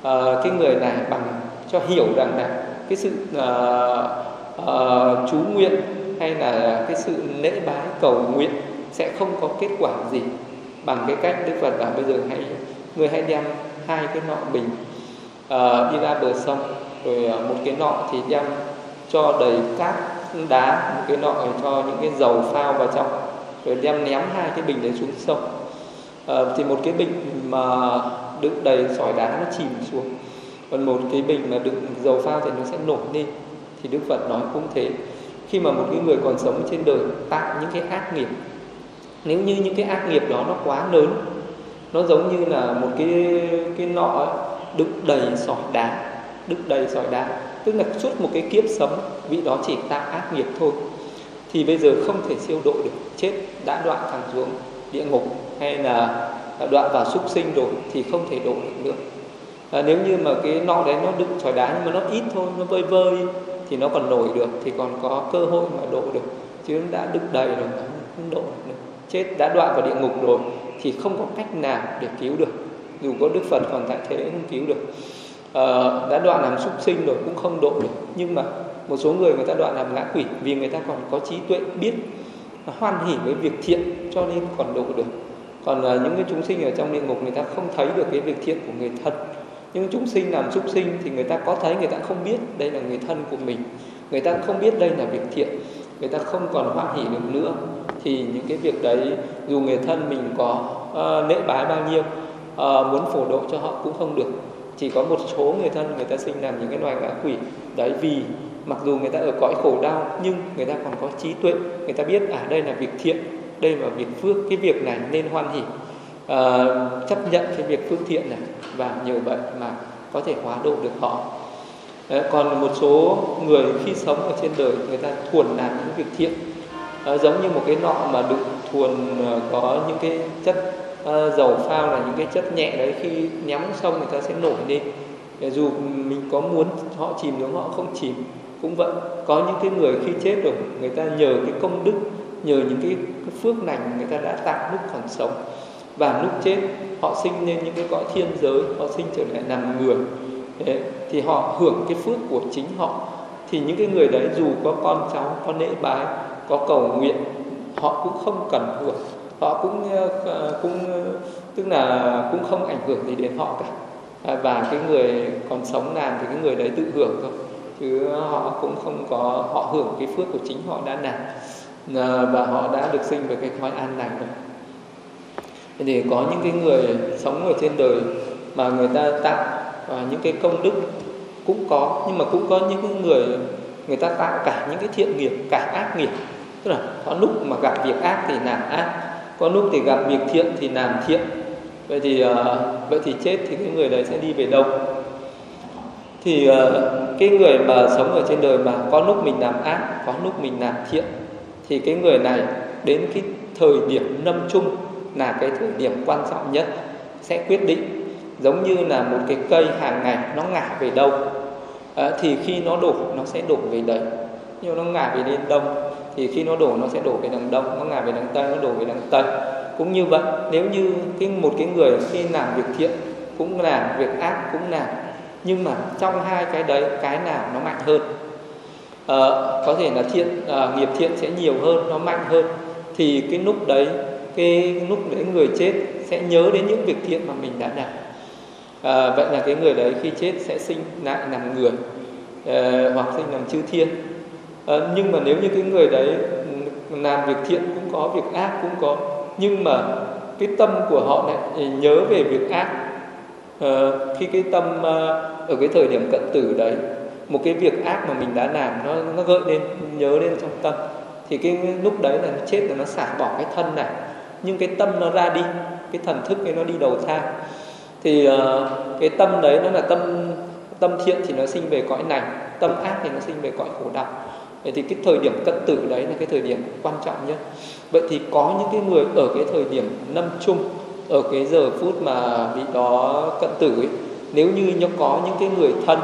uh, cái người này bằng cho hiểu rằng là cái sự uh, uh, chú nguyện hay là cái sự lễ bái cầu nguyện sẽ không có kết quả gì bằng cái cách đức phật bảo bây giờ hãy người hãy đem hai cái nọ bình uh, đi ra bờ sông rồi một cái nọ thì đem cho đầy cát đá một cái nọ cho những cái dầu phao vào trong rồi đem ném hai cái bình đấy xuống sông. Uh, thì một cái bình mà đựng đầy sỏi đá nó chìm xuống. Còn một cái bình mà đựng dầu phao thì nó sẽ nổi lên. Thì đức phật nói cũng thế. Khi mà một cái người còn sống trên đời tạo những cái ác nghiệp, nếu như những cái ác nghiệp đó nó quá lớn, nó giống như là một cái cái nọ đựng đầy sỏi đá, đựng đầy sỏi đá, tức là suốt một cái kiếp sống, vị đó chỉ tạo ác nghiệp thôi, thì bây giờ không thể siêu độ được, chết, đã đoạn thẳng xuống địa ngục, hay là Ờ, đoạn vào súc sinh rồi thì không thể độ được nữa. À, nếu như mà cái non đấy nó đựng thỏi đá nhưng mà nó ít thôi nó vơi vơi thì nó còn nổi được thì còn có cơ hội mà độ được. Chứ đã đựng đầy rồi không độ được chết đã đoạn vào địa ngục rồi thì không có cách nào để cứu được. Dù có đức phật còn tại thế không cứu được. À, đã đoạn làm súc sinh rồi cũng không độ được. Nhưng mà một số người người ta đoạn làm ngã quỷ vì người ta còn có trí tuệ biết hoan hỉ với việc thiện cho nên còn độ được còn là những cái chúng sinh ở trong địa ngục người ta không thấy được cái việc thiện của người thân. Những chúng sinh làm súc sinh thì người ta có thấy người ta không biết đây là người thân của mình. Người ta không biết đây là việc thiện. Người ta không còn hoan hỉ được nữa. Thì những cái việc đấy dù người thân mình có uh, lễ bái bao nhiêu uh, muốn phổ độ cho họ cũng không được. Chỉ có một số người thân người ta sinh làm những cái loài ngã quỷ. Đấy vì mặc dù người ta ở cõi khổ đau nhưng người ta còn có trí tuệ. Người ta biết à đây là việc thiện đây là việc phước cái việc này nên hoan hỉ à, chấp nhận cái việc phước thiện này và nhờ vậy mà có thể hóa độ được họ. Đấy, còn một số người khi sống ở trên đời người ta thuần làm những việc thiện à, giống như một cái nọ mà đựng thuần uh, có những cái chất uh, dầu phao là những cái chất nhẹ đấy khi nhắm xong người ta sẽ nổi lên. Dù mình có muốn họ chìm nếu họ không chìm cũng vậy. Có những cái người khi chết rồi người ta nhờ cái công đức nhờ những cái, cái phước lành người ta đã tạo lúc còn sống. Và lúc chết họ sinh lên những cái cõi thiên giới họ sinh trở lại làm người. Đấy, thì họ hưởng cái phước của chính họ. Thì những cái người đấy dù có con cháu có lễ bái có cầu nguyện họ cũng không cần hưởng. Họ cũng ờ, ờ, cũng ờ, tức là cũng không ảnh hưởng gì đến họ cả. À, và cái người còn sống làm thì cái người đấy tự hưởng thôi. Chứ họ cũng không có họ hưởng cái phước của chính họ đã làm. Ờ, và họ đã được sinh về cái thói an lành rồi thì có những cái người sống ở trên đời mà người ta tạo và những cái công đức cũng có nhưng mà cũng có những người người ta tạo cả những cái thiện nghiệp cả ác nghiệp. Tức là có lúc mà gặp việc ác thì làm ác có lúc thì gặp việc thiện thì làm thiện. Vậy thì uh, vậy thì chết thì cái người đấy sẽ đi về đâu? Thì uh, cái người mà sống ở trên đời mà có lúc mình làm ác có lúc mình làm thiện thì cái người này đến cái thời điểm năm chung là cái thời điểm quan trọng nhất sẽ quyết định. Giống như là một cái cây hàng ngày nó ngả về đâu à, thì khi nó đổ nó sẽ đổ về đấy. Nhưng nó ngả về đến đông thì khi nó đổ nó sẽ đổ về đằng đông nó ngả về đằng tây nó đổ về đằng tây. Cũng như vậy nếu như cái một cái người khi làm việc thiện cũng làm việc ác cũng làm nhưng mà trong hai cái đấy cái nào nó mạnh hơn? Ờ, có thể là thiện uh, nghiệp thiện sẽ nhiều hơn nó mạnh hơn. Thì cái lúc đấy cái lúc đấy người chết sẽ nhớ đến những việc thiện mà mình đã làm. À, vậy là cái người đấy khi chết sẽ sinh lại làm người uh, hoặc sinh làm chư thiên. Uh, nhưng mà nếu như cái người đấy làm việc thiện cũng có việc ác cũng có nhưng mà cái tâm của họ lại nhớ về việc ác uh, khi cái tâm uh, ở cái thời điểm cận tử đấy một cái việc ác mà mình đã làm nó nó gợi lên nhớ lên trong tâm thì cái lúc đấy là nó chết là nó xả bỏ cái thân này. Nhưng cái tâm nó ra đi cái thần thức ấy nó đi đầu thang thì uh, cái tâm đấy nó là tâm tâm thiện thì nó sinh về cõi này tâm ác thì nó sinh về cõi khổ đau. Vậy thì cái thời điểm cận tử đấy là cái thời điểm quan trọng nhất. Vậy thì có những cái người ở cái thời điểm năm chung ở cái giờ phút mà bị đó cận tử ấy nếu như nó có những cái người thân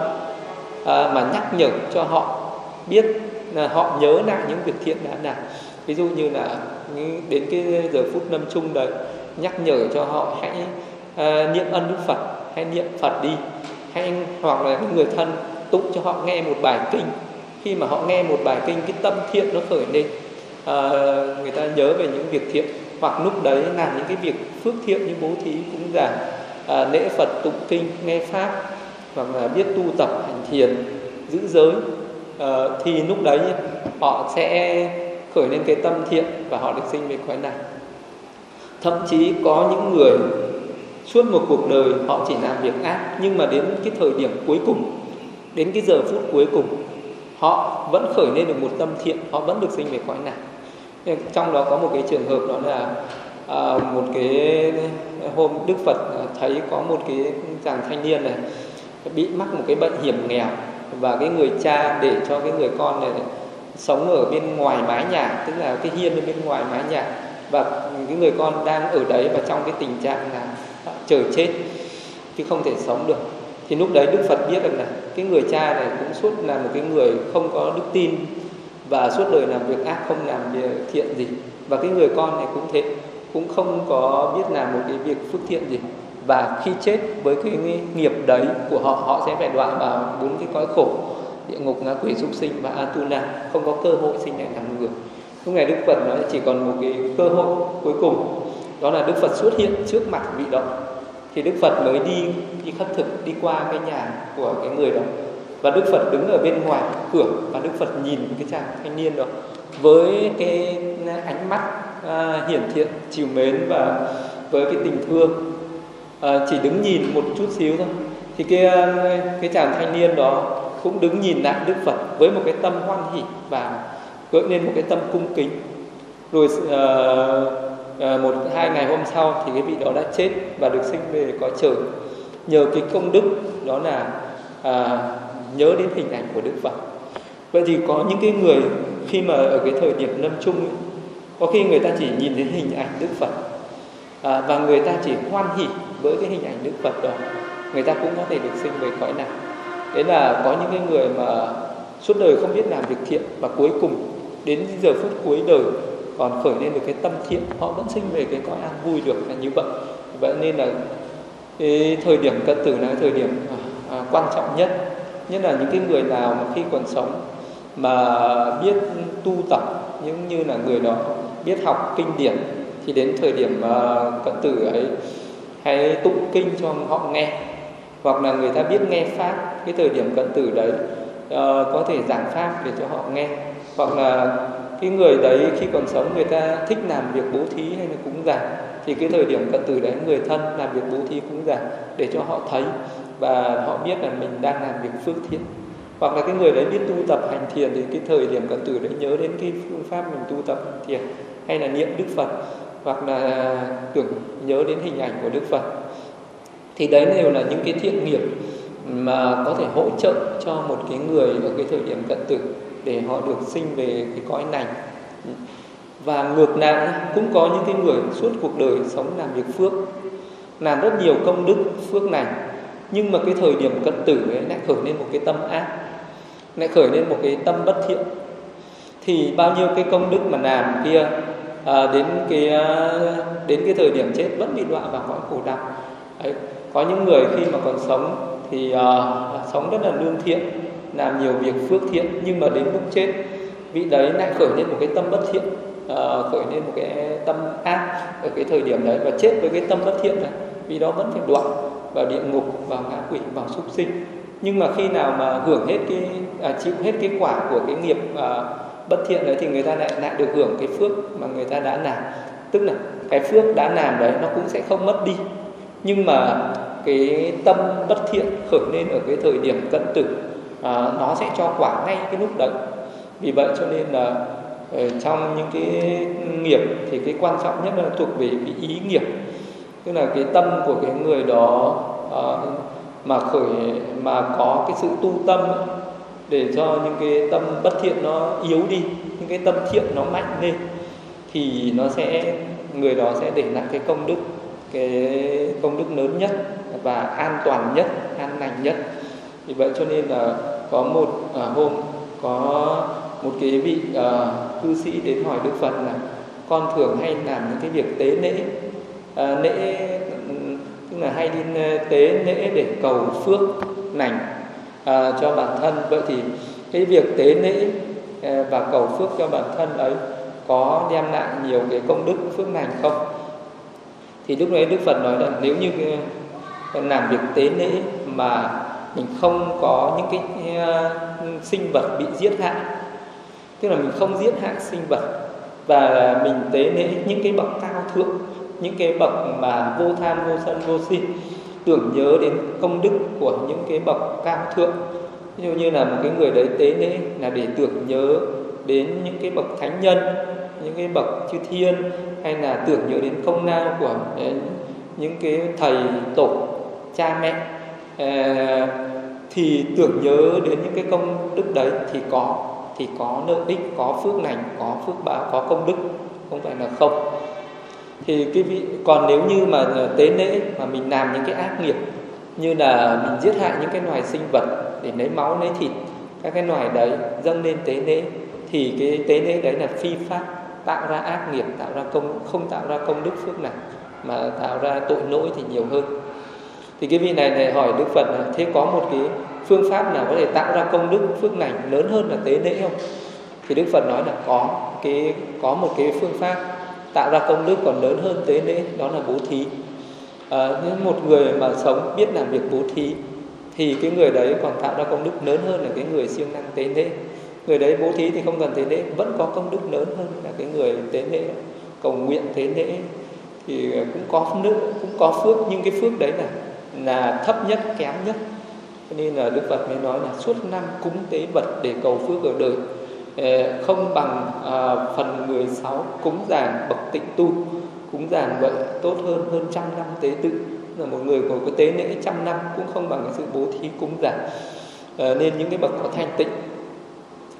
À, mà nhắc nhở cho họ biết là họ nhớ lại những việc thiện đã làm. Ví dụ như là đến cái giờ phút năm chung đấy nhắc nhở cho họ hãy uh, niệm ân đức phật hãy niệm phật đi. Hay hoặc là người thân tụng cho họ nghe một bài kinh. Khi mà họ nghe một bài kinh cái tâm thiện nó khởi lên à, người ta nhớ về những việc thiện. Hoặc lúc đấy làm những cái việc phước thiện như bố thí cũng giảm à, lễ phật tụng kinh nghe pháp hoặc là biết tu tập hành thiền giữ giới uh, thì lúc đấy họ sẽ khởi lên cái tâm thiện và họ được sinh về cõi này. Thậm chí có những người suốt một cuộc đời họ chỉ làm việc ác nhưng mà đến cái thời điểm cuối cùng đến cái giờ phút cuối cùng họ vẫn khởi lên được một tâm thiện họ vẫn được sinh về cõi này. Trong đó có một cái trường hợp đó là à, một cái hôm đức phật thấy có một cái chàng thanh niên này bị mắc một cái bệnh hiểm nghèo và cái người cha để cho cái người con này sống ở bên ngoài mái nhà, tức là cái hiên ở bên ngoài mái nhà và cái người con đang ở đấy và trong cái tình trạng là chờ chết chứ không thể sống được. Thì lúc đấy đức phật biết rằng là cái người cha này cũng suốt là một cái người không có đức tin và suốt đời làm việc ác, không làm việc thiện gì. Và cái người con này cũng thế, cũng không có biết làm một cái việc phước thiện gì và khi chết với cái nghiệp đấy của họ họ sẽ phải đọa vào bốn cái cõi khổ địa ngục ngạ quỷ súc sinh và atuna không có cơ hội sinh lại làm người. Lúc này đức phật nói chỉ còn một cái cơ hội cuối cùng đó là đức phật xuất hiện trước mặt vị đó. Thì đức phật mới đi đi khất thực đi qua cái nhà của cái người đó. Và đức phật đứng ở bên ngoài cửa và đức phật nhìn cái chàng thanh niên đó với cái ánh mắt à, hiển thiện chiều mến và với cái tình thương. Ờ, chỉ đứng nhìn một chút xíu thôi. Thì cái ờ, cái chàng thanh niên đó cũng đứng nhìn lại đức phật với một cái tâm hoan hỷ và gợi lên một cái tâm cung kính. Rồi uh, à, một hai ngày hôm sau thì cái vị đó đã chết và được sinh về cõi trời. Nhờ cái công đức đó là à, nhớ đến hình ảnh của đức phật. Vậy thì có những cái người khi mà ở cái thời điểm lâm chung ấy, có khi người ta chỉ nhìn thấy hình ảnh đức phật à, và người ta chỉ hoan hỉ với cái hình ảnh đức phật đó người ta cũng có thể được sinh về cõi nào. đấy là có những cái người mà suốt đời không biết làm việc thiện và cuối cùng đến giờ phút cuối đời còn khởi lên được cái tâm thiện họ vẫn sinh về cái cõi an vui được là như vậy. Vậy nên là cái thời điểm cận tử là cái thời điểm à, à, quan trọng nhất. Nhất là những cái người nào mà khi còn sống mà biết tu tập những như là người đó biết học kinh điển thì đến thời điểm uh, cận tử ấy hãy tụng kinh cho họ nghe. Hoặc là người ta biết nghe pháp cái thời điểm cận tử đấy uh, có thể giảng pháp để cho họ nghe. Hoặc là cái người đấy khi còn sống người ta thích làm việc bố thí hay là cúng giảng thì cái thời điểm cận tử đấy người thân làm việc bố thí cúng giảng để cho họ thấy và họ biết là mình đang làm việc phước thiện. Hoặc là cái người đấy biết tu tập hành thiền thì cái thời điểm cận tử đấy nhớ đến cái phương pháp mình tu tập hành thiền hay là niệm đức phật hoặc là tưởng nhớ đến hình ảnh của đức phật, thì đấy đều là những cái thiện nghiệp mà có thể hỗ trợ cho một cái người ở cái thời điểm cận tử để họ được sinh về cái cõi này. Và ngược lại cũng có những cái người suốt cuộc đời sống làm việc phước, làm rất nhiều công đức phước này, nhưng mà cái thời điểm cận tử ấy lại khởi lên một cái tâm ác, lại khởi lên một cái tâm bất thiện. Thì bao nhiêu cái công đức mà làm kia à, đến cái à, đến cái thời điểm chết vẫn bị đọa vào cõi khổ đau Đấy. có những người khi mà còn sống thì à, sống rất là lương thiện làm nhiều việc phước thiện nhưng mà đến lúc chết vị đấy lại khởi lên một cái tâm bất thiện uh, khởi lên một cái tâm ác ở cái thời điểm đấy và chết với cái tâm bất thiện này vì đó vẫn phải đoạn vào địa ngục vào ngã quỷ vào súc sinh nhưng mà khi nào mà hưởng hết cái à, chịu hết cái quả của cái nghiệp à, bất thiện đấy thì người ta lại lại được hưởng cái phước mà người ta đã làm. Tức là cái phước đã làm đấy nó cũng sẽ không mất đi. Nhưng mà cái tâm bất thiện khởi lên ở cái thời điểm cận tử à, nó sẽ cho quả ngay cái lúc đấy. Vì vậy cho nên là ờ, trong những cái nghiệp thì cái quan trọng nhất là thuộc về cái ý nghiệp. Tức là cái tâm của cái người đó à, mà khởi mà có cái sự tu tâm để cho những cái tâm bất thiện nó yếu đi những cái tâm thiện nó mạnh lên thì nó sẽ người đó sẽ để lại cái công đức cái công đức lớn nhất và an toàn nhất an lành nhất. Vì vậy cho nên là có một à, hôm có một cái vị à, cư sĩ đến hỏi đức phật là con thường hay làm những cái việc tế lễ à, lễ ừ, ừ, tức là hay đi tế lễ để cầu phước lành à, cho bản thân. Vậy thì cái việc tế lễ à, và cầu phước cho bản thân ấy có đem lại nhiều cái công đức phước lành không? Thì lúc đấy đức phật nói là nếu như à, làm việc tế lễ mà mình không có những cái uh, sinh vật bị giết hại tức là mình không giết hại sinh vật và mình tế lễ những cái bậc cao thượng những cái bậc mà vô tham vô sân vô si tưởng nhớ đến công đức của những cái bậc cao thượng. Ví dụ như là một cái người đấy tế lễ là để tưởng nhớ đến những cái bậc thánh nhân, những cái bậc chư thiên, hay là tưởng nhớ đến công lao của ờ, những cái thầy, tổ, cha mẹ. Ờ, thì tưởng nhớ đến những cái công đức đấy thì có thì có lợi ích, có phước lành, có phước báo, có công đức. Không phải là không thì cái vị, còn nếu như mà ờ, tế lễ mà mình làm những cái ác nghiệp, như là mình giết hại những cái loài sinh vật để lấy máu, lấy thịt, các cái loài đấy dâng lên tế lễ thì cái tế lễ đấy là phi pháp, tạo ra ác nghiệp, tạo ra công, không tạo ra công đức phước này mà tạo ra tội lỗi thì nhiều hơn. Thì cái vị này này hỏi đức phật là, thế có một cái phương pháp nào có thể tạo ra công đức phước lành lớn hơn là tế lễ không? Thì đức phật nói là có, cái, có một cái phương pháp tạo ra công đức còn lớn hơn tế lễ đó là bố thí. Ờ, à, nếu một người mà sống biết làm việc bố thí thì cái người đấy còn tạo ra công đức lớn hơn là cái người siêng năng tế lễ người đấy bố thí thì không cần tế lễ vẫn có công đức lớn hơn là cái người tế lễ cầu nguyện tế lễ thì ờ, cũng có nước cũng có phước nhưng cái phước đấy là là thấp nhất kém nhất. Cho nên là đức phật mới nói là suốt năm cúng tế vật để cầu phước ở đời. Ờ, không bằng ờ, phần 16 cúng dường bậc tịnh tu. Cúng dường vậy tốt hơn hơn trăm năm tế tự. Là một người có cái tế lễ trăm năm cũng không bằng cái sự bố thí cúng dường. Ờ, nên những cái bậc có thanh tịnh.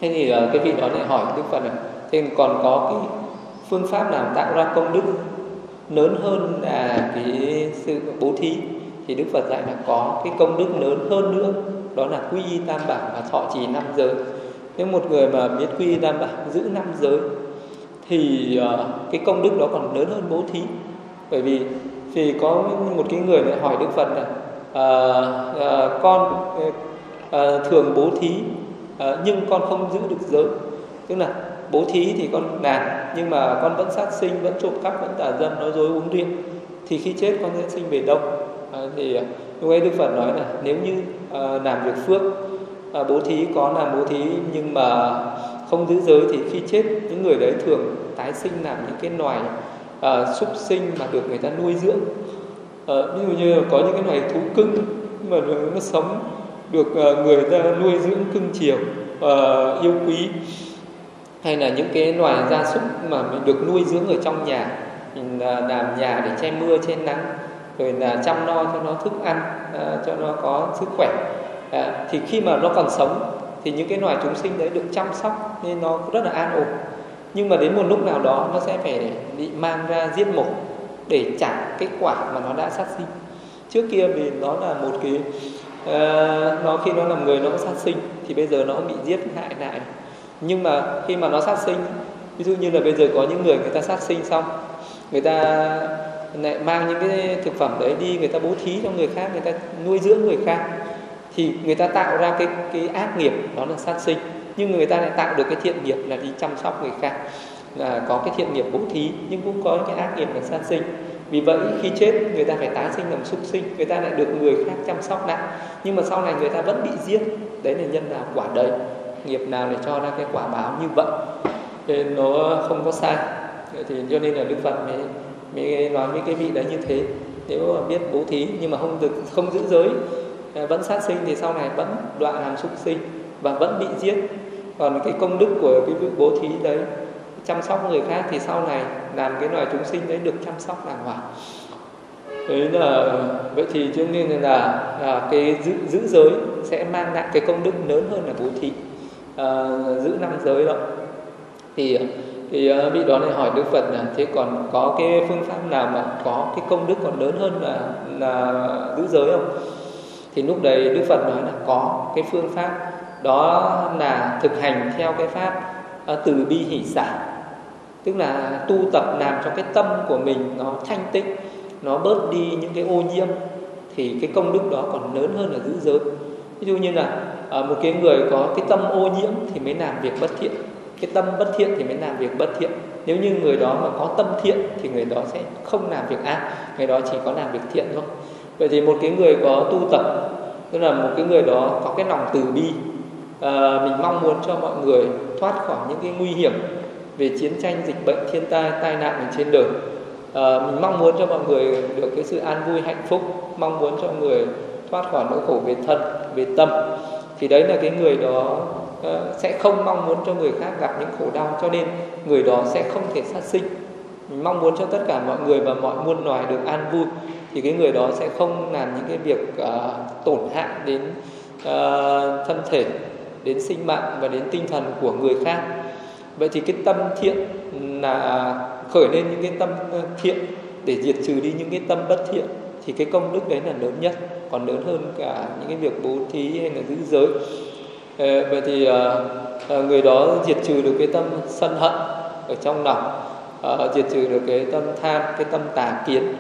Thế thì cái vị đó lại hỏi đức phật là thế còn có cái phương pháp nào tạo ra công đức lớn hơn là cái sự bố thí? Thì đức phật dạy là có cái công đức lớn hơn nữa, đó là quy y tam bảo và thọ trì năm giới nếu một người mà biết quy y tam bảo giữ năm giới thì uh, cái công đức đó còn lớn hơn bố thí. Bởi vì thì có một cái người lại hỏi đức phật là uh, uh, con uh, thường bố thí uh, nhưng con không giữ được giới. Tức là bố thí thì con làm nhưng mà con vẫn sát sinh vẫn trộm cắp vẫn tà dâm nói dối uống rượu. Thì khi chết con sẽ sinh về đâu? À, thì lúc ấy đức phật nói là nếu như à, làm việc phước à, bố thí có là bố thí nhưng mà không giữ giới thì khi chết những người đấy thường tái sinh làm những cái loài à, súc sinh mà được người ta nuôi dưỡng. À, ví dụ như có những cái loài thú cưng mà nó sống được à, người ta nuôi dưỡng cưng chiều à, yêu quý. Hay là những cái loài gia súc mà mình được nuôi dưỡng ở trong nhà mình làm nhà để che mưa che nắng rồi là chăm lo cho nó thức ăn à, cho nó có sức khỏe à, thì khi mà nó còn sống thì những cái loài chúng sinh đấy được chăm sóc nên nó rất là an ổn. Nhưng mà đến một lúc nào đó nó sẽ phải bị mang ra giết mổ để trả cái quả mà nó đã sát sinh. Trước kia vì nó là một cái uh, nó khi nó làm người nó sát sinh thì bây giờ nó bị giết hại lại. Nhưng mà khi mà nó sát sinh ví dụ như là bây giờ có những người người ta sát sinh xong người ta lại mang những cái thực phẩm đấy đi người ta bố thí cho người khác người ta nuôi dưỡng người khác thì người ta tạo ra cái cái ác nghiệp đó là sát sinh. Nhưng người ta lại tạo được cái thiện nghiệp là đi chăm sóc người khác. Là có cái thiện nghiệp bố thí, nhưng cũng có cái ác nghiệp là sát sinh. Vì vậy, khi chết, người ta phải tái sinh làm súc sinh. Người ta lại được người khác chăm sóc lại. Nhưng mà sau này người ta vẫn bị giết. Đấy là nhân nào? Quả đời. Nghiệp nào để cho ra cái quả báo như vậy? Nên nó không có sai. Thì cho nên là đức phật mới mới nói với cái vị đấy như thế. Nếu mà biết bố thí, nhưng mà không được, không giữ giới Ờ, vẫn sát sinh thì sau này vẫn đoạn làm súc sinh và vẫn bị giết. Còn cái công đức của cái việc bố thí đấy chăm sóc người khác thì sau này làm cái loài chúng sinh đấy được chăm sóc đàng hoàng. Đấy là vậy thì cho nên là, là cái giữ, giữ giới sẽ mang lại cái công đức lớn hơn là bố thí. À, giữ năm giới đó. Thì thì à, vị đó lại hỏi đức phật là thế còn có cái phương pháp nào mà có cái công đức còn lớn hơn là là giữ giới không? Thì lúc đấy đức phật nói là có cái phương pháp đó là thực hành theo cái pháp uh, từ bi hỷ xả. Tức là tu tập làm cho cái tâm của mình nó thanh tịnh nó bớt đi những cái ô nhiễm thì cái công đức đó còn lớn hơn là giữ giới. Ví dụ như là ờ, một cái người có cái tâm ô nhiễm thì mới làm việc bất thiện cái tâm bất thiện thì mới làm việc bất thiện. Nếu như người đó mà có tâm thiện thì người đó sẽ không làm việc ác người đó chỉ có làm việc thiện thôi vậy thì một cái người có tu tập tức là một cái người đó có cái lòng từ bi à, mình mong muốn cho mọi người thoát khỏi những cái nguy hiểm về chiến tranh dịch bệnh thiên tai tai nạn ở trên đời. À, mình mong muốn cho mọi người được cái sự an vui hạnh phúc mong muốn cho người thoát khỏi nỗi khổ về thân về tâm. Thì đấy là cái người đó à, sẽ không mong muốn cho người khác gặp những khổ đau cho nên người đó sẽ không thể sát sinh. Mình mong muốn cho tất cả mọi người và mọi muôn loài được an vui thì cái người đó sẽ không làm những cái việc uh, tổn hại đến uh, thân thể đến sinh mạng và đến tinh thần của người khác. Vậy thì cái tâm thiện là khởi lên những cái tâm ờ, thiện để diệt trừ đi những cái tâm bất thiện thì cái công đức đấy là lớn nhất còn lớn hơn cả những cái việc bố thí hay là giữ giới. Vậy thì người đó diệt trừ được cái tâm sân hận ở trong lòng diệt trừ được cái tâm tham cái tâm tà kiến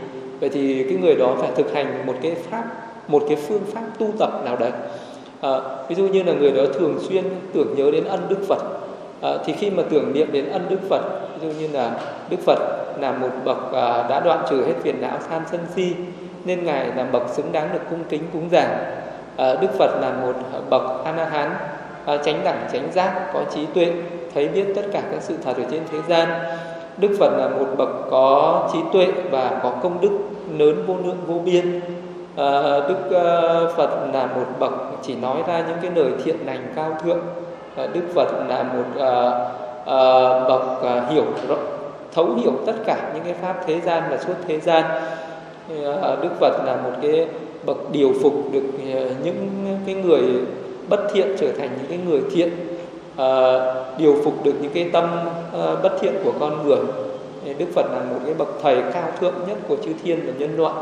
vậy thì cái người đó phải thực hành một cái pháp một cái phương pháp tu tập nào đấy. À, ví dụ như là người đó thường xuyên tưởng nhớ đến ân đức phật. À, thì khi mà tưởng niệm đến ân đức phật ví dụ như là đức phật là một bậc à, đã đoạn trừ hết phiền não tham sân si nên ngài là bậc xứng đáng được cung kính cúng dường. À, đức phật là một bậc a la hán à, tránh đẳng tránh giác có trí tuệ thấy biết tất cả các sự thật ở trên thế gian. Đức phật là một bậc có trí tuệ và có công đức lớn vô lượng vô biên. À, đức uh, phật là một bậc chỉ nói ra những cái lời thiện lành cao thượng. À, đức phật là một uh, uh, bậc uh, hiểu thấu hiểu tất cả những cái pháp thế gian và suốt thế gian. À, đức phật là một cái bậc điều phục được uh, những cái người bất thiện trở thành những cái người thiện. Uh, điều phục được những cái tâm uh, bất thiện của con người. Đức Phật là một cái bậc thầy cao thượng nhất của chư thiên và nhân loại.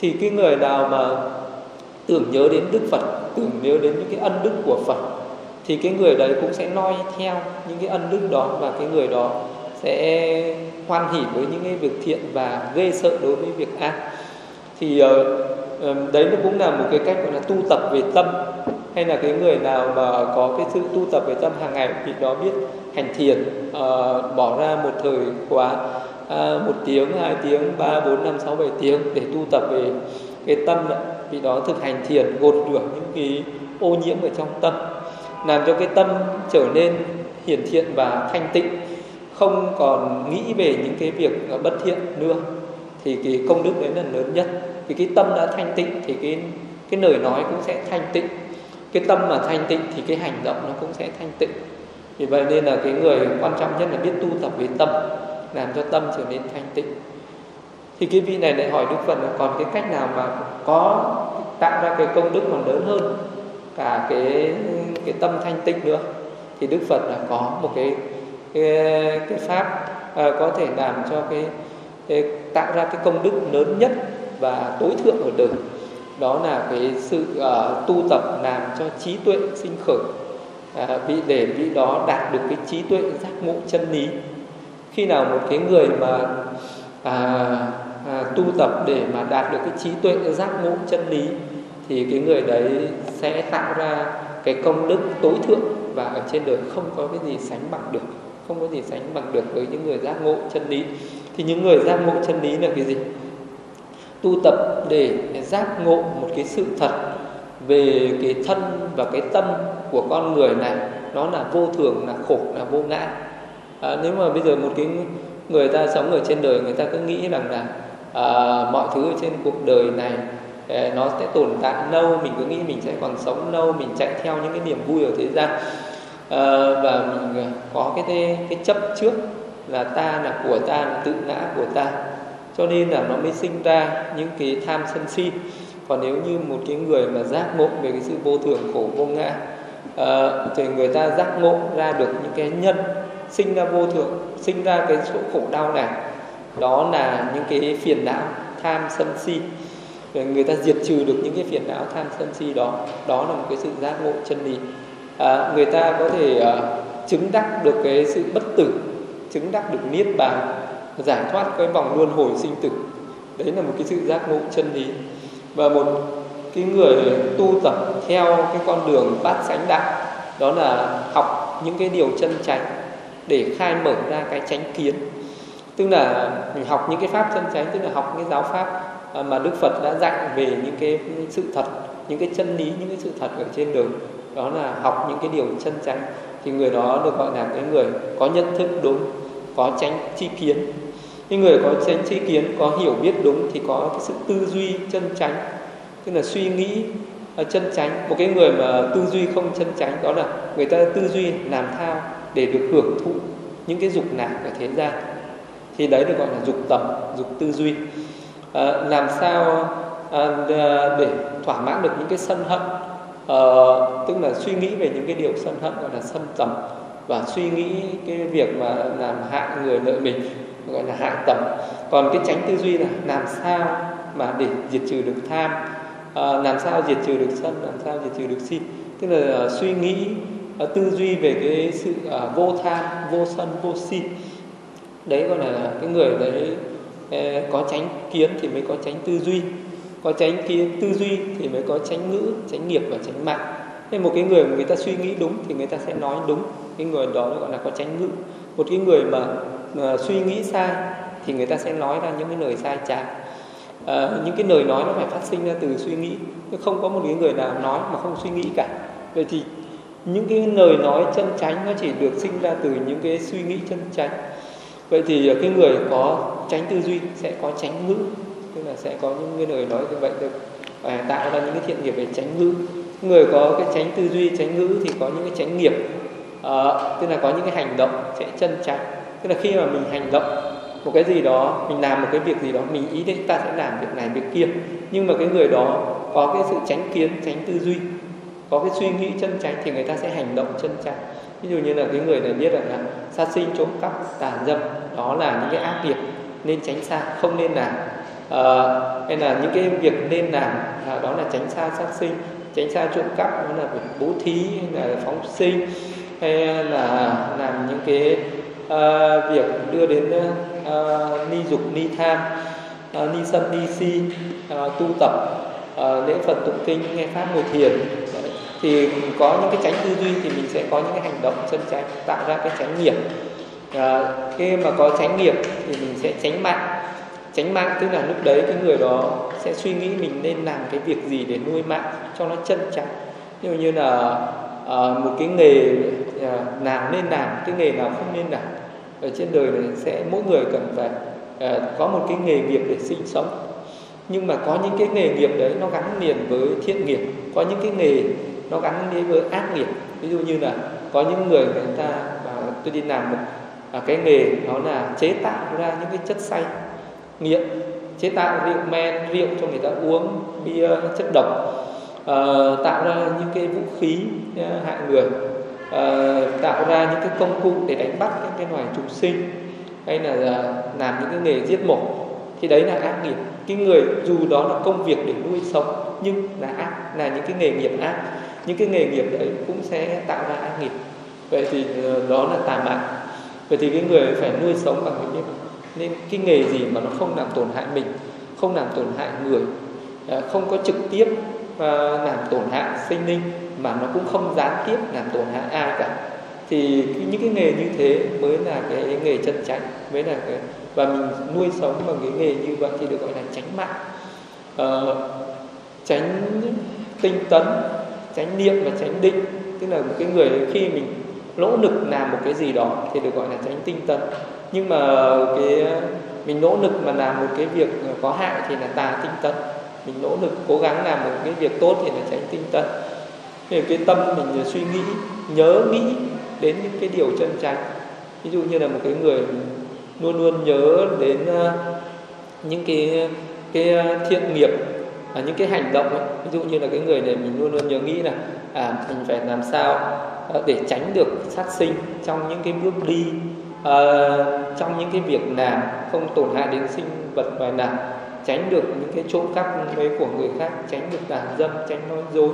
Thì cái người nào mà tưởng nhớ đến Đức Phật tưởng nhớ đến những cái ân đức của Phật thì cái người đấy cũng sẽ noi theo những cái ân đức đó và cái người đó sẽ hoan hỉ với những cái việc thiện và ghê sợ đối với việc ác. Thì uh, đấy nó cũng là một cái cách gọi là tu tập về tâm hay là cái người nào mà có cái sự tu tập về tâm hàng ngày thì đó biết hành thiền uh, ờ, bỏ ra một thời quá uh, một tiếng hai tiếng ba bốn năm sáu bảy tiếng để tu tập về cái tâm đó. vì đó thực hành thiền gột rửa những cái ô nhiễm ở trong tâm làm cho cái tâm trở nên hiển thiện và thanh tịnh không còn nghĩ về những cái việc bất thiện nữa. Thì cái công đức đấy là lớn nhất. Vì cái tâm đã thanh tịnh thì cái cái lời nói cũng sẽ thanh tịnh cái tâm mà thanh tịnh thì cái hành động nó cũng sẽ thanh tịnh. Vì vậy nên là cái người quan trọng nhất là biết tu tập về tâm làm cho tâm trở nên thanh tịnh. Thì cái vị này lại hỏi đức phật là còn cái cách nào mà có tạo ra cái công đức còn lớn hơn cả cái cái tâm thanh tịnh nữa? Thì đức phật là có một cái cái, cái pháp à, có thể làm cho cái, cái tạo ra cái công đức lớn nhất và tối thượng ở đời đó là cái sự uh, tu tập làm cho trí tuệ sinh khởi à, vị để vị đó đạt được cái trí tuệ giác ngộ chân lý. Khi nào một cái người mà à, à, tu tập để mà đạt được cái trí tuệ giác ngộ chân lý thì cái người đấy sẽ tạo ra cái công đức tối thượng và ở trên đời không có cái gì sánh bằng được không có gì sánh bằng được với những người giác ngộ chân lý. Thì những người giác ngộ chân lý là cái gì? Tu tập để giác ngộ một cái sự thật về cái thân và cái tâm của con người này nó là vô thường là khổ là vô ngã. À, nếu mà bây giờ một cái người ta sống ở trên đời người ta cứ nghĩ rằng là à, mọi thứ ở trên cuộc đời này à, nó sẽ tồn tại lâu mình cứ nghĩ mình sẽ còn sống lâu mình chạy theo những cái niềm vui ở thế gian. À, và mình có cái cái chấp trước là ta là của ta là tự ngã của ta cho nên là nó mới sinh ra những cái tham sân si. Còn nếu như một cái người mà giác ngộ về cái sự vô thường khổ vô ngã à, thì người ta giác ngộ ra được những cái nhân sinh ra vô thường sinh ra cái chỗ khổ đau này đó là những cái phiền não tham sân si. Người ta diệt trừ được những cái phiền não tham sân si đó đó là một cái sự giác ngộ chân lý. À, người ta có thể uh, chứng đắc được cái sự bất tử chứng đắc được niết bàn giải thoát cái vòng luân hồi sinh tử. Đấy là một cái sự giác ngộ chân lý. Và một cái người tu tập theo cái con đường bát sánh đạo, đó là học những cái điều chân chánh để khai mở ra cái chánh kiến. Tức là mình học những cái pháp chân chánh, tức là học những cái giáo pháp à, mà đức phật đã dạy về những cái sự thật, những cái chân lý, những cái sự thật ở trên đường. Đó là học những cái điều chân chánh. Thì người đó được gọi là cái người có nhận thức đúng có tránh chi kiến. Những người có tránh chi kiến có hiểu biết đúng thì có cái sự tư duy chân chánh. Tức là suy nghĩ à, chân chánh. Một cái người mà tư duy không chân chánh đó là người ta tư duy làm thao để được hưởng thụ những cái dục lạc ở thế gian. Thì đấy được gọi là dục tầm dục tư duy. À, làm sao à, à để thỏa mãn được những cái sân hận? À, tức là suy nghĩ về những cái điều sân hận gọi là sân tầm và suy nghĩ cái việc mà làm hại người lợi mình gọi là hại tầm. Còn cái tránh tư duy là làm sao mà để diệt trừ được tham à, làm sao diệt trừ được sân làm sao diệt trừ được si. Tức là uh, suy nghĩ uh, tư duy về cái sự uh, vô tham vô sân vô si. Đấy gọi là cái người đấy uh, có tránh kiến thì mới có tránh tư duy có tránh kiến tư duy thì mới có tránh ngữ tránh nghiệp và tránh mạng thế một cái người mà người ta suy nghĩ đúng thì người ta sẽ nói đúng. Cái người đó gọi là có tránh ngữ. Một cái người mà uh, suy nghĩ sai thì người ta sẽ nói ra những cái lời sai trái. À, những cái lời nói nó phải phát sinh ra từ suy nghĩ. Chứ không có một cái người nào nói mà không suy nghĩ cả. Vậy thì những cái lời nói chân chánh nó chỉ được sinh ra từ những cái suy nghĩ chân chánh. Vậy thì ờ, cái người có tránh tư duy sẽ có tránh ngữ. Tức là sẽ có những cái lời nói như vậy được à, tạo ra những cái thiện nghiệp về tránh ngữ người có cái tránh tư duy tránh ngữ thì có những cái tránh nghiệp. À, tức là có những cái hành động sẽ chân chánh tức là khi mà mình hành động một cái gì đó mình làm một cái việc gì đó mình ý định ta sẽ làm việc này việc kia. Nhưng mà cái người đó có cái sự tránh kiến tránh tư duy có cái suy nghĩ chân chánh thì người ta sẽ hành động chân chánh ví dụ như là cái người này biết rằng là sát sinh trộm cắp tàn dâm đó là những cái ác nghiệp nên tránh xa không nên làm. Ờ, à, hay là những cái việc nên làm à, đó là tránh xa sát sinh tránh xa trộm cắp đó là việc bố thí hay là phóng sinh hay là làm những cái uh, việc đưa đến uh, ni dục ni tham uh, ni sân ni si uh, tu tập uh, lễ phật tụng kinh nghe pháp ngồi thiền Đấy. thì có những cái tránh tư duy thì mình sẽ có những cái hành động chân tránh tạo ra cái tránh nghiệp à, khi mà có tránh nghiệp thì mình sẽ tránh mạng tránh mạng tức là lúc đấy cái người đó sẽ suy nghĩ mình nên làm cái việc gì để nuôi mạng cho nó chân chánh ví dụ như là à, một cái nghề à, nào nên làm cái nghề nào không nên làm. Ở trên đời này sẽ mỗi người cần phải à, có một cái nghề nghiệp để sinh sống. Nhưng mà có những cái nghề nghiệp đấy nó gắn liền với thiện nghiệp có những cái nghề nó gắn liền với ác nghiệp. Ví dụ như là có những người người ta bảo tôi đi làm một à, cái nghề đó là chế tạo ra những cái chất say nghiện chế tạo rượu men rượu cho người ta uống bia chất độc à, tạo ra những cái vũ khí ờ, hại người uh, tạo ra những cái công cụ để đánh bắt những cái loài trùng sinh hay là uh, làm những cái nghề giết mổ. Thì đấy là ác nghiệp. Cái người dù đó là công việc để nuôi sống nhưng là ác là những cái nghề nghiệp ác. Những cái nghề nghiệp đấy cũng sẽ tạo ra ác nghiệp. Vậy thì uh, đó là tà mạng. Vậy thì cái người phải nuôi sống bằng cái nghiệp nên cái nghề gì mà nó không làm tổn hại mình không làm tổn hại người à, không có trực tiếp à, làm tổn hại sinh linh mà nó cũng không gián tiếp làm tổn hại ai cả. Thì những cái nghề như thế mới là cái nghề chân chánh mới là cái và mình nuôi sống bằng cái nghề như vậy thì được gọi là tránh mạng. Ờ, tránh tinh tấn tránh niệm và tránh định tức là một cái người khi mình nỗ lực làm một cái gì đó thì được gọi là tránh tinh tấn nhưng mà cái mình nỗ lực mà làm một cái việc có hại thì là tà tinh tấn. Mình nỗ lực cố gắng làm một cái việc tốt thì là tránh tinh tấn. Thì cái tâm mình suy nghĩ nhớ nghĩ đến những cái điều chân chánh. Ví dụ như là một cái người luôn luôn nhớ đến ờ, những cái cái ờ, thiện nghiệp à, những cái hành động ấy. ví dụ như là cái người này mình luôn luôn nhớ nghĩ là à mình phải làm sao ờ, để tránh được sát sinh trong những cái bước đi à, trong những cái việc làm không tổn hại đến sinh vật ngoài nào tránh được những cái trộm cắp với của người khác tránh được đàn dâm tránh nói dối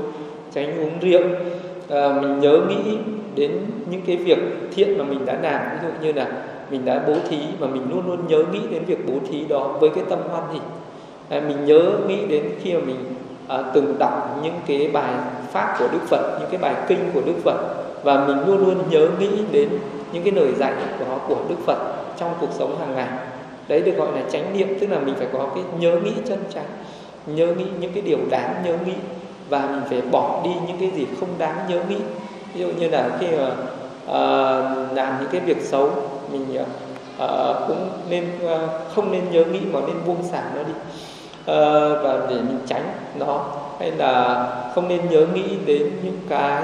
tránh uống rượu. À, mình nhớ nghĩ đến những cái việc thiện mà mình đã làm ví dụ như là mình đã bố thí và mình luôn luôn nhớ nghĩ đến việc bố thí đó với cái tâm hoan hỷ à, ờ, mình nhớ nghĩ đến khi mà mình à, từng đọc những cái bài pháp của đức phật những cái bài kinh của đức phật và mình luôn luôn nhớ nghĩ đến những cái lời dạy của họ của đức phật trong cuộc sống hàng ngày. Đấy được gọi là chánh niệm tức là mình phải có cái nhớ nghĩ chân chánh nhớ nghĩ những cái điều đáng nhớ nghĩ và mình phải bỏ đi những cái gì không đáng nhớ nghĩ. Ví dụ như là khi mà uh, làm những cái việc xấu mình uh, cũng nên uh, không nên nhớ nghĩ mà nên buông xả nó đi uh, và để mình tránh nó. Hay là không nên nhớ nghĩ đến những cái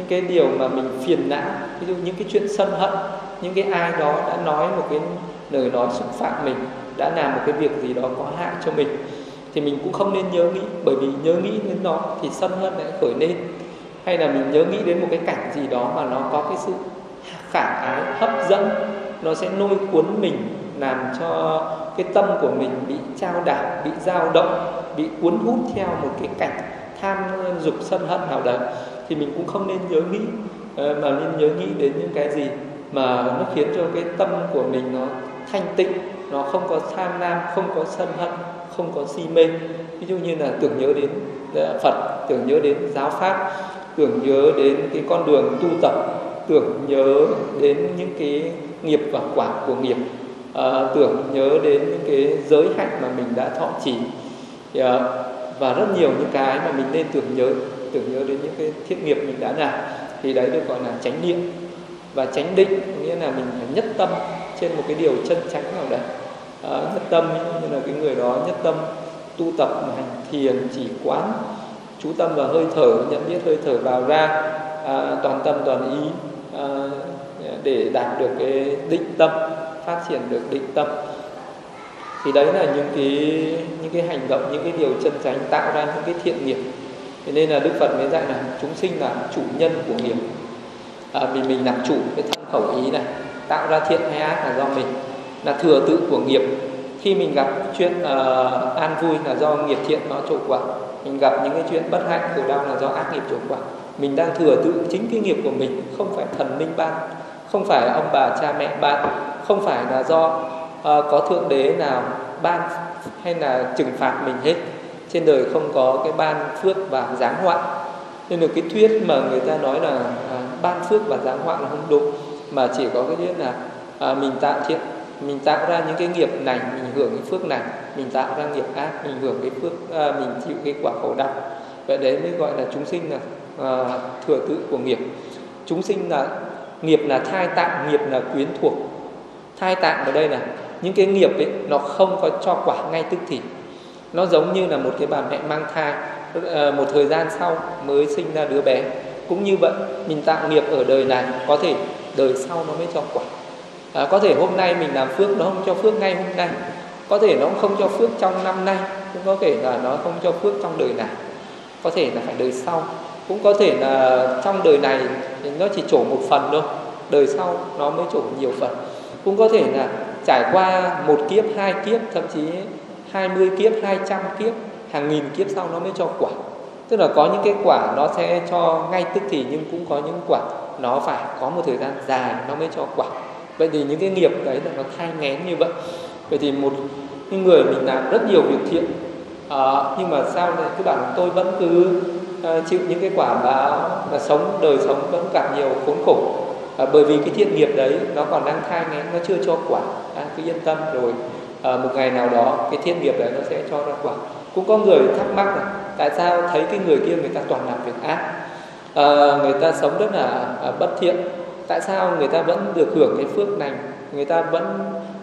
những cái điều mà mình phiền não, ví dụ những cái chuyện sân hận, những cái ai đó đã nói một cái lời nói xúc phạm mình, đã làm một cái việc gì đó có hại cho mình, thì mình cũng không nên nhớ nghĩ, bởi vì nhớ nghĩ đến nó thì sân hận lại khởi lên. Hay là mình nhớ nghĩ đến một cái cảnh gì đó mà nó có cái sự khả ái, hấp dẫn, nó sẽ nôi cuốn mình, làm cho cái tâm của mình bị trao đảo, bị dao động, bị cuốn hút theo một cái cảnh tham dục sân hận nào đấy thì mình cũng không nên nhớ nghĩ ờ, mà nên nhớ nghĩ đến những cái gì mà nó khiến cho cái tâm của mình nó thanh tịnh nó không có tham lam không có sân hận không có si mê. Ví dụ như là tưởng nhớ đến ờ, phật tưởng nhớ đến giáo pháp tưởng nhớ đến cái con đường tu tập tưởng nhớ đến những cái nghiệp và quả của nghiệp à, tưởng nhớ đến những cái giới hạnh mà mình đã thọ trì. À, và rất nhiều những cái mà mình nên tưởng nhớ tưởng nhớ đến những cái thiết nghiệp mình đã làm thì đấy được gọi là chánh niệm. Và chánh định nghĩa là mình phải nhất tâm trên một cái điều chân chánh nào đấy. À, nhất tâm như là cái người đó nhất tâm tu tập hành thiền chỉ quán chú tâm vào hơi thở nhận biết hơi thở vào ra à, toàn tâm toàn ý à, để đạt được cái định tâm phát triển được định tâm. Thì đấy là những cái những cái hành động những cái điều chân chánh tạo ra những cái thiện nghiệp thế nên là đức phật mới dạy là chúng sinh là chủ nhân của nghiệp. À, vì mình làm chủ cái thân khẩu ý này tạo ra thiện hay ác là do mình là thừa tự của nghiệp. Khi mình gặp chuyện uh, an vui là do nghiệp thiện nó trổ quả. Mình gặp những cái chuyện bất hạnh khổ đau là do ác nghiệp trổ quả. Mình đang thừa tự chính cái nghiệp của mình không phải thần minh ban không phải ông bà cha mẹ ban không phải là do uh, có thượng đế nào ban hay là trừng phạt mình hết trên đời không có cái ban phước và giáng họa. Nên là cái thuyết mà người ta nói là à, ban phước và giáng họa là không đúng mà chỉ có cái thuyết là à, mình tạo thiện mình tạo ra những cái nghiệp này mình hưởng cái phước này mình tạo ra nghiệp ác mình hưởng cái phước à, mình chịu cái quả khổ đau. Vậy đấy mới gọi là chúng sinh là à, thừa tự của nghiệp. Chúng sinh là nghiệp là thai tạng nghiệp là quyến thuộc. Thai tạng ở đây là những cái nghiệp ấy nó không có cho quả ngay tức thì nó giống như là một cái bà mẹ mang thai ờ, một thời gian sau mới sinh ra đứa bé. Cũng như vậy mình tạo nghiệp ở đời này có thể đời sau nó mới cho quả. À, có thể hôm nay mình làm phước nó không cho phước ngay hôm nay. Có thể nó không cho phước trong năm nay cũng có thể là nó không cho phước trong đời này. Có thể là phải đời sau. Cũng có thể là trong đời này nó chỉ trổ một phần thôi đời sau nó mới trổ nhiều phần. Cũng có thể là trải qua một kiếp hai kiếp thậm chí 20 kiếp 200 kiếp hàng nghìn kiếp sau nó mới cho quả. Tức là có những cái quả nó sẽ cho ngay tức thì nhưng cũng có những quả nó phải có một thời gian dài nó mới cho quả. Vậy thì những cái nghiệp đấy là nó thai ngén như vậy. Vậy thì một người mình làm rất nhiều việc thiện à, nhưng mà sao lại cứ bảo tôi vẫn cứ à, chịu những cái quả báo là sống đời sống vẫn gặp nhiều khốn khổ. À, bởi vì cái thiện nghiệp đấy nó còn đang thai ngén nó chưa cho quả. À, cứ yên tâm rồi à, một ngày nào đó cái thiên nghiệp đấy nó sẽ cho ra quả. Cũng có người thắc mắc là tại sao thấy cái người kia người ta toàn làm việc ác? À, người ta sống rất là à, bất thiện. Tại sao người ta vẫn được hưởng cái phước lành, người ta vẫn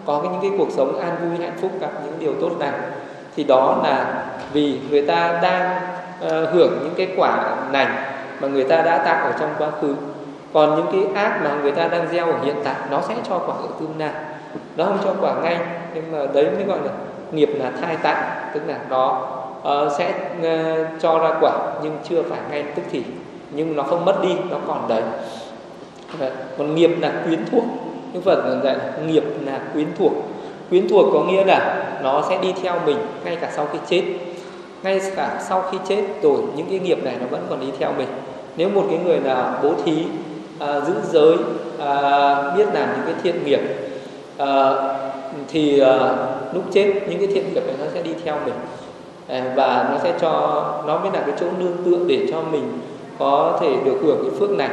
có cái, những cái cuộc sống an vui hạnh phúc gặp những điều tốt lành? thì đó là vì người ta đang uh, hưởng những cái quả lành mà người ta đã tạo ở trong quá khứ. Còn những cái ác mà người ta đang gieo ở hiện tại nó sẽ cho quả ở tương lai nó không cho quả ngay nhưng mà đấy mới gọi là nghiệp là thai tạng tức là nó uh, sẽ uh, cho ra quả nhưng chưa phải ngay tức thì nhưng nó không mất đi nó còn đấy. Còn nghiệp là quyến thuộc. Như Phật dạy nghiệp là quyến thuộc. Quyến thuộc có nghĩa là nó sẽ đi theo mình ngay cả sau khi chết. Ngay cả sau khi chết rồi những cái nghiệp này nó vẫn còn đi theo mình. Nếu một cái người là bố thí à, giữ giới à, biết làm những cái thiện nghiệp à, thì à, lúc chết những cái thiện nghiệp này nó sẽ đi theo mình. À, và nó sẽ cho nó mới là cái chỗ nương tựa để cho mình có thể được hưởng cái phước này.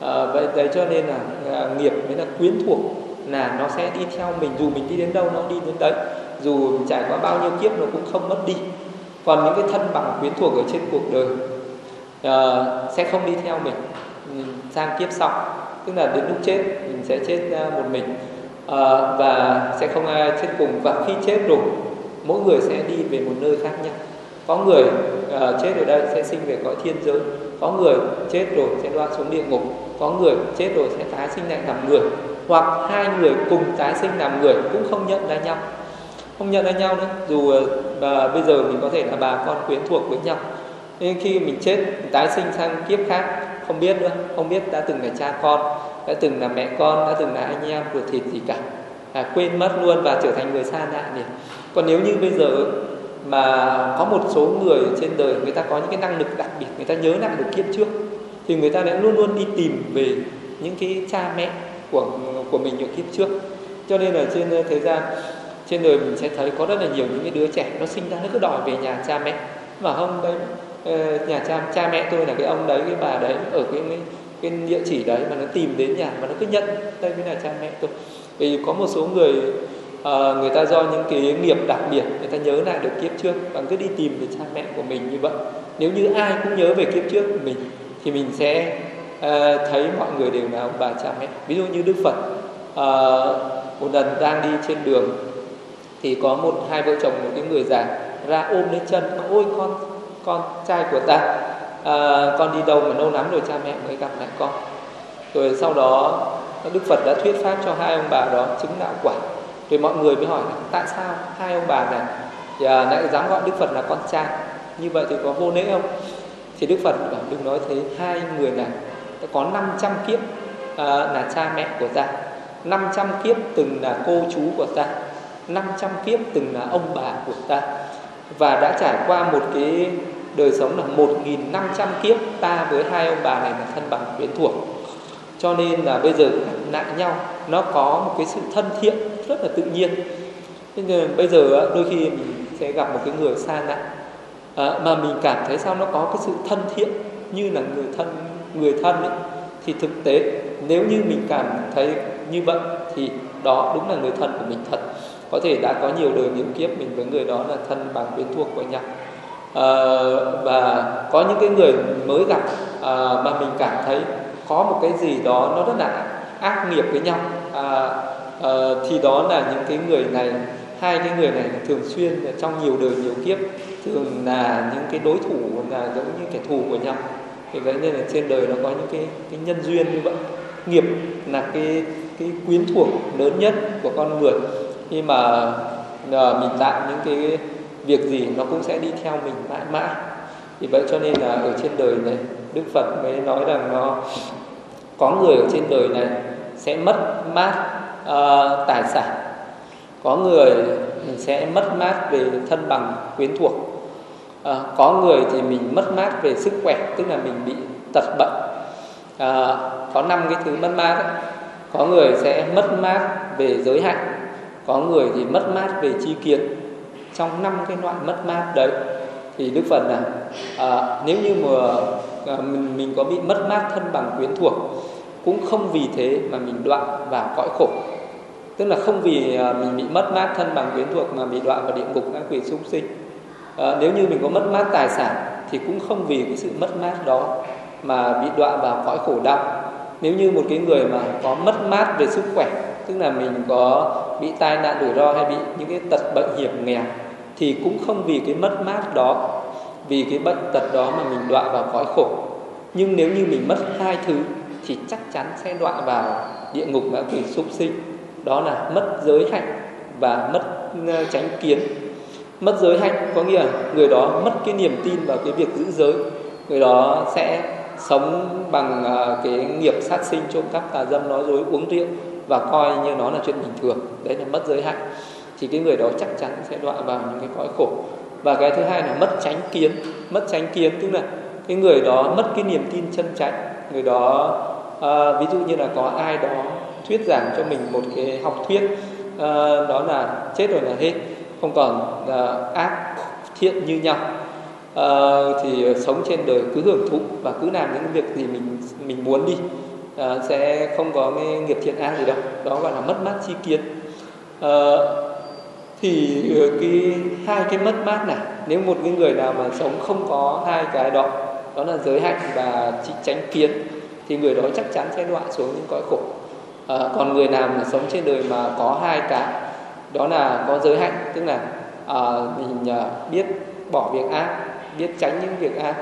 À, vậy đấy cho nên là à, nghiệp mới là quyến thuộc là nó sẽ đi theo mình. Dù mình đi đến đâu nó đi đến đấy. Dù trải qua bao nhiêu kiếp nó cũng không mất đi. Còn những cái thân bằng quyến thuộc ở trên cuộc đời à, sẽ không đi theo mình. Ừ, sang kiếp sau. Tức là đến lúc chết mình sẽ chết một mình à, và sẽ không ờ, ai chết cùng. Và khi chết rồi mỗi người sẽ đi về một nơi khác nhau. Có người uh, chết ở đây sẽ sinh về cõi thiên giới. Có người chết rồi sẽ đoạn xuống địa ngục. Có người chết rồi sẽ tái sinh lại làm người. Hoặc hai người cùng tái sinh làm người cũng không nhận ra nhau. Không nhận ra nhau nữa dù uh, bây giờ mình có thể là bà con quyến thuộc với nhau. Nên khi mình chết mình tái sinh sang kiếp khác không biết nữa. Không biết đã từng là cha con đã từng là mẹ con đã từng là anh em ruột thịt gì cả. À, quên mất luôn và trở thành người xa lạ liền còn nếu như bây giờ mà có một số người trên đời người ta có những cái năng lực đặc biệt người ta nhớ lại được kiếp trước thì người ta lại luôn luôn đi tìm về những cái cha mẹ của của mình ở kiếp trước. Cho nên là trên thế gian trên đời mình sẽ thấy có rất là nhiều những cái đứa trẻ nó sinh ra nó cứ đòi về nhà cha mẹ. Mà không đấy ờ, nhà cha cha mẹ tôi là cái ông đấy cái bà đấy ở cái cái, cái địa chỉ đấy mà nó tìm đến nhà mà nó cứ nhận. Đây mới là cha mẹ tôi. Vì có một số người uh, người ta do những cái nghiệp đặc biệt người ta nhớ lại được kiếp trước và cứ đi tìm về cha mẹ của mình như vậy. Nếu như ai cũng nhớ về kiếp trước của mình thì mình sẽ uh, thấy mọi người đều là ông bà cha mẹ. Ví dụ như đức phật uh, một lần đang đi trên đường thì có một hai vợ chồng một cái người già ra ôm lấy chân. Ôi con con trai của ta à, con đi đâu mà lâu lắm rồi cha mẹ mới gặp lại con. Rồi sau đó đức phật đã thuyết pháp cho hai ông bà đó chứng đạo quả. Rồi mọi người mới hỏi là tại sao hai ông bà này à, lại dám gọi đức phật là con trai như vậy thì có vô lễ không? Thì đức phật bảo đừng nói thế hai người này có 500 kiếp à, là cha mẹ của ta. 500 kiếp từng là cô chú của ta. 500 kiếp từng là ông bà của ta. Và đã trải qua một cái đời sống là 1.500 kiếp ta với hai ông bà này là thân bằng quyến thuộc. Cho nên là bây giờ gặp lại nhau nó có một cái sự thân thiện rất là tự nhiên. Nên bây giờ đôi khi mình sẽ gặp một cái người xa lạ à, mà mình cảm thấy sao nó có cái sự thân thiện như là người thân người thân ấy, thì thực tế nếu như mình cảm thấy như vậy thì đó đúng là người thân của mình thật. Có thể đã có nhiều đời nhiều kiếp mình với người đó là thân bằng quyến thuộc của nhau à, và có những cái người mới gặp à, mà mình cảm thấy có một cái gì đó nó rất là ác nghiệp với nhau. À, à, thì đó là những cái người này hai cái người này thường xuyên trong nhiều đời nhiều kiếp thường là những cái đối thủ là giống như kẻ thù của nhau. Thì vậy nên là trên đời nó có những cái cái nhân duyên như vậy. Nghiệp là cái cái quyến thuộc lớn nhất của con người. Khi mà mình tạo những cái việc gì nó cũng sẽ đi theo mình mãi mãi. Vì vậy cho nên là ở trên đời này đức phật mới nói rằng nó có người ở trên đời này sẽ mất mát uh, tài sản. Có người mình sẽ mất mát về thân bằng quyến thuộc. À, có người thì mình mất mát về sức khỏe tức là mình bị tật bệnh. À, có năm cái thứ mất mát ấy. có người sẽ mất mát về giới hạn. Có người thì mất mát về chi kiến trong năm cái loại mất mát đấy thì đức phật là à, nếu như mà à, mình mình có bị mất mát thân bằng quyến thuộc cũng không vì thế mà mình đoạn vào cõi khổ. Tức là không vì à, mình bị mất mát thân bằng quyến thuộc mà bị đoạn vào địa ngục ngã quỷ súc sinh. À, nếu như mình có mất mát tài sản thì cũng không vì cái sự mất mát đó mà bị đoạn vào cõi khổ đau. Nếu như một cái người mà có mất mát về sức khỏe tức là mình có bị tai nạn rủi ro hay bị những cái tật bệnh hiểm nghèo thì cũng không vì cái mất mát đó, vì cái bệnh tật đó mà mình đọa vào cõi khổ. Nhưng nếu như mình mất hai thứ thì chắc chắn sẽ đọa vào địa ngục ngã quỷ súc sinh. Đó là mất giới hạnh và mất ờ, tránh kiến. Mất giới hạnh có nghĩa là người đó mất cái niềm tin vào cái việc giữ giới. Người đó sẽ sống bằng ờ, cái nghiệp sát sinh trộm cắp tà dâm nói dối uống rượu và coi như nó là chuyện bình thường. Đấy là mất giới hạnh thì cái người đó chắc chắn sẽ đọa vào những cái cõi khổ. Và cái thứ hai là mất tránh kiến. Mất tránh kiến tức là cái người đó mất cái niềm tin chân chánh. Người đó à, ví dụ như là có ai đó thuyết giảng cho mình một cái học thuyết à, đó là chết rồi là hết không còn à, ác thiện như nhau à, thì sống trên đời cứ hưởng thụ và cứ làm những việc gì mình mình muốn đi à, sẽ không có cái nghiệp thiện ác gì đâu. Đó gọi là mất mát chi kiến. À, thì ờ, cái hai cái mất mát này nếu một cái người nào mà sống không có hai cái đó đó là giới hạnh và tránh kiến thì người đó chắc chắn sẽ đọa xuống những cõi khổ. À, còn người nào mà sống trên đời mà có hai cái đó là có giới hạnh tức là à, mình à, biết bỏ việc ác biết tránh những việc ác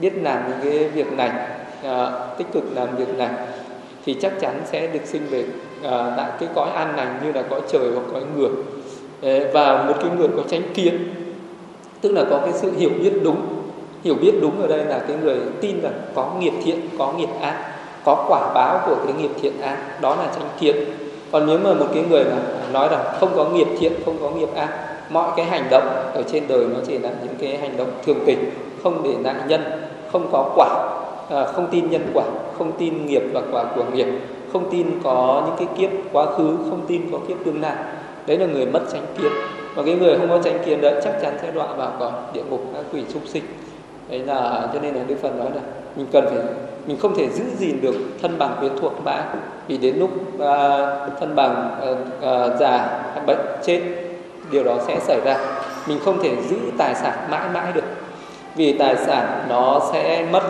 biết làm những cái việc này à, tích cực làm việc này thì chắc chắn sẽ được sinh về à, tại cái cõi an lành như là cõi trời hoặc cõi người Ờ, và một cái người có tránh kiến, tức là có cái sự hiểu biết đúng, hiểu biết đúng ở đây là cái người tin rằng có nghiệp thiện, có nghiệp ác có quả báo của cái nghiệp thiện ác đó là tránh kiến. Còn nếu mà một cái người mà nói rằng không có nghiệp thiện, không có nghiệp ác mọi cái hành động ở trên đời nó chỉ là những cái hành động thường tình, không để nạn nhân, không có quả à, không tin nhân quả, không tin nghiệp và quả của nghiệp, không tin có những cái kiếp quá khứ, không tin có kiếp tương lai đấy là người mất chánh kiến. Và cái người không có chánh kiến đấy chắc chắn sẽ đọa vào còn địa ngục các quỷ súc sinh. Đấy là cho nên là đức phật nói là mình cần phải mình không thể giữ gìn được thân bằng quyến thuộc mãi vì đến lúc uh, thân bằng uh, uh, già bệnh chết điều đó sẽ xảy ra. Mình không thể giữ tài sản mãi mãi được. Vì tài sản nó sẽ mất.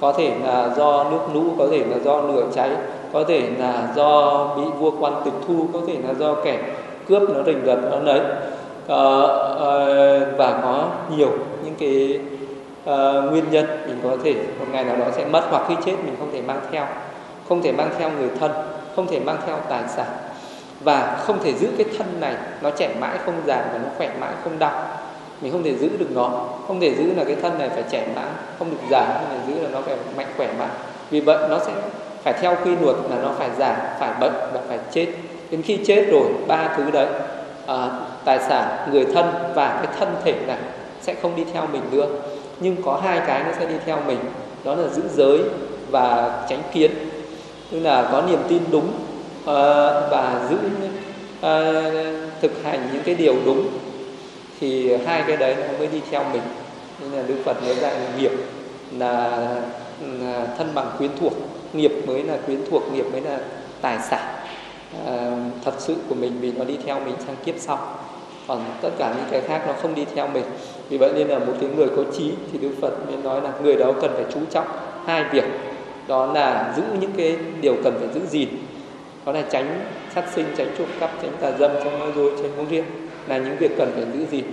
Có thể là do nước lũ có thể là do lửa cháy có thể là do bị vua quan tịch thu có thể là do kẻ cướp nó rình rập nó lấy à, ờ, à, ờ, và có nhiều những cái à, nguyên nhân mình có thể một ngày nào đó sẽ mất hoặc khi chết mình không thể mang theo. Không thể mang theo người thân không thể mang theo tài sản. Và không thể giữ cái thân này nó trẻ mãi không già và nó khỏe mãi không đau. Mình không thể giữ được nó không thể giữ là cái thân này phải trẻ mãi không được già không thể giữ là nó phải mạnh khỏe mãi. Vì vậy nó sẽ phải theo quy luật là nó phải già phải bệnh và phải chết đến khi chết rồi ba thứ đấy à, tài sản người thân và cái thân thể này sẽ không đi theo mình nữa. Nhưng có hai cái nó sẽ đi theo mình đó là giữ giới và tránh kiến. Tức là có niềm tin đúng uh, và giữ uh, thực hành những cái điều đúng thì hai cái đấy nó mới đi theo mình. Nên là đức phật nói rằng nghiệp là, là thân bằng quyến thuộc nghiệp mới là quyến thuộc nghiệp mới là tài sản. Ờ, thật sự của mình vì nó đi theo mình sang kiếp sau. Còn tất cả những cái khác nó không đi theo mình. Vì vậy nên là một cái người có trí thì đức phật mới nói là người đó cần phải chú trọng hai việc. Đó là giữ những cái điều cần phải giữ gìn. Đó là tránh sát sinh, tránh trộm cắp, tránh tà dâm, tránh nói dối, tránh uống riêng là những việc cần phải giữ gìn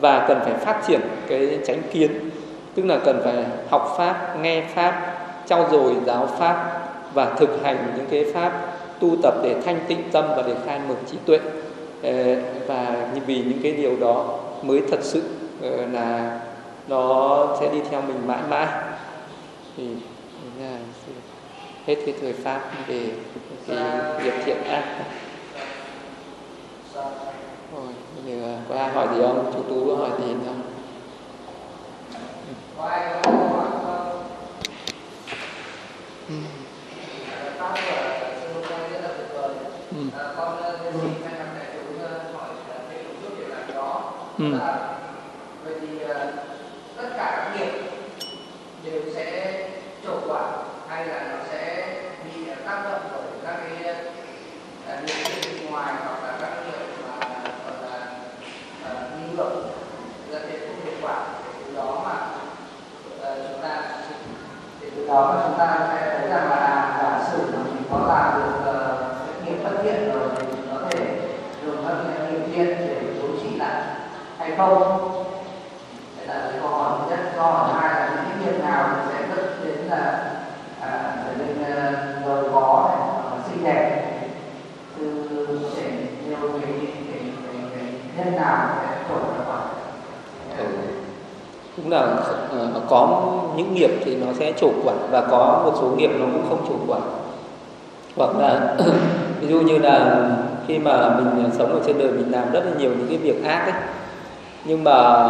và cần phải phát triển cái tránh kiến. Tức là cần phải học pháp, nghe pháp, trau dồi giáo pháp và thực hành những cái pháp tu tập để thanh tịnh tâm và để khai mở trí tuệ. Ờ, và vì những cái điều đó mới thật sự ờ, là nó sẽ đi theo mình mãi mãi. Thì là hết cái thời pháp về cái nghiệp thiện ác. Rồi bây giờ có ai hỏi gì không? Chú tú có hỏi gì không? Ừ. Vậy thì tất cả các nghiệp đều sẽ trổ quả hay là nó sẽ bị tác động bởi các cái điều kiện bên ngoài hoặc là các nghiệp mà gọi là nghi ngược dẫn đến không hiệu quả từ đó mà chúng ta để từ đó mà chúng ta sẽ thấy rằng là giả sử mà mình có làm được uh, nghiệp bất thiện rồi thì mình có thể dùng các nghiệp thiện để đối trị lại hay không đây là cái câu hỏi thứ nhất câu hỏi hai là những cái nghiệp nào thì sẽ dẫn đến là à, trở nên giàu có này hoặc là xinh đẹp từ có thể nêu cái cái cái cái nhân nào sẽ trổ ra quả ừ. cũng là uh, có những nghiệp thì nó sẽ trổ quả và có một số nghiệp nó cũng không trổ quả hoặc là ví dụ như là khi mà mình sống ở trên đời mình làm rất là nhiều những cái việc ác ấy. Nhưng mà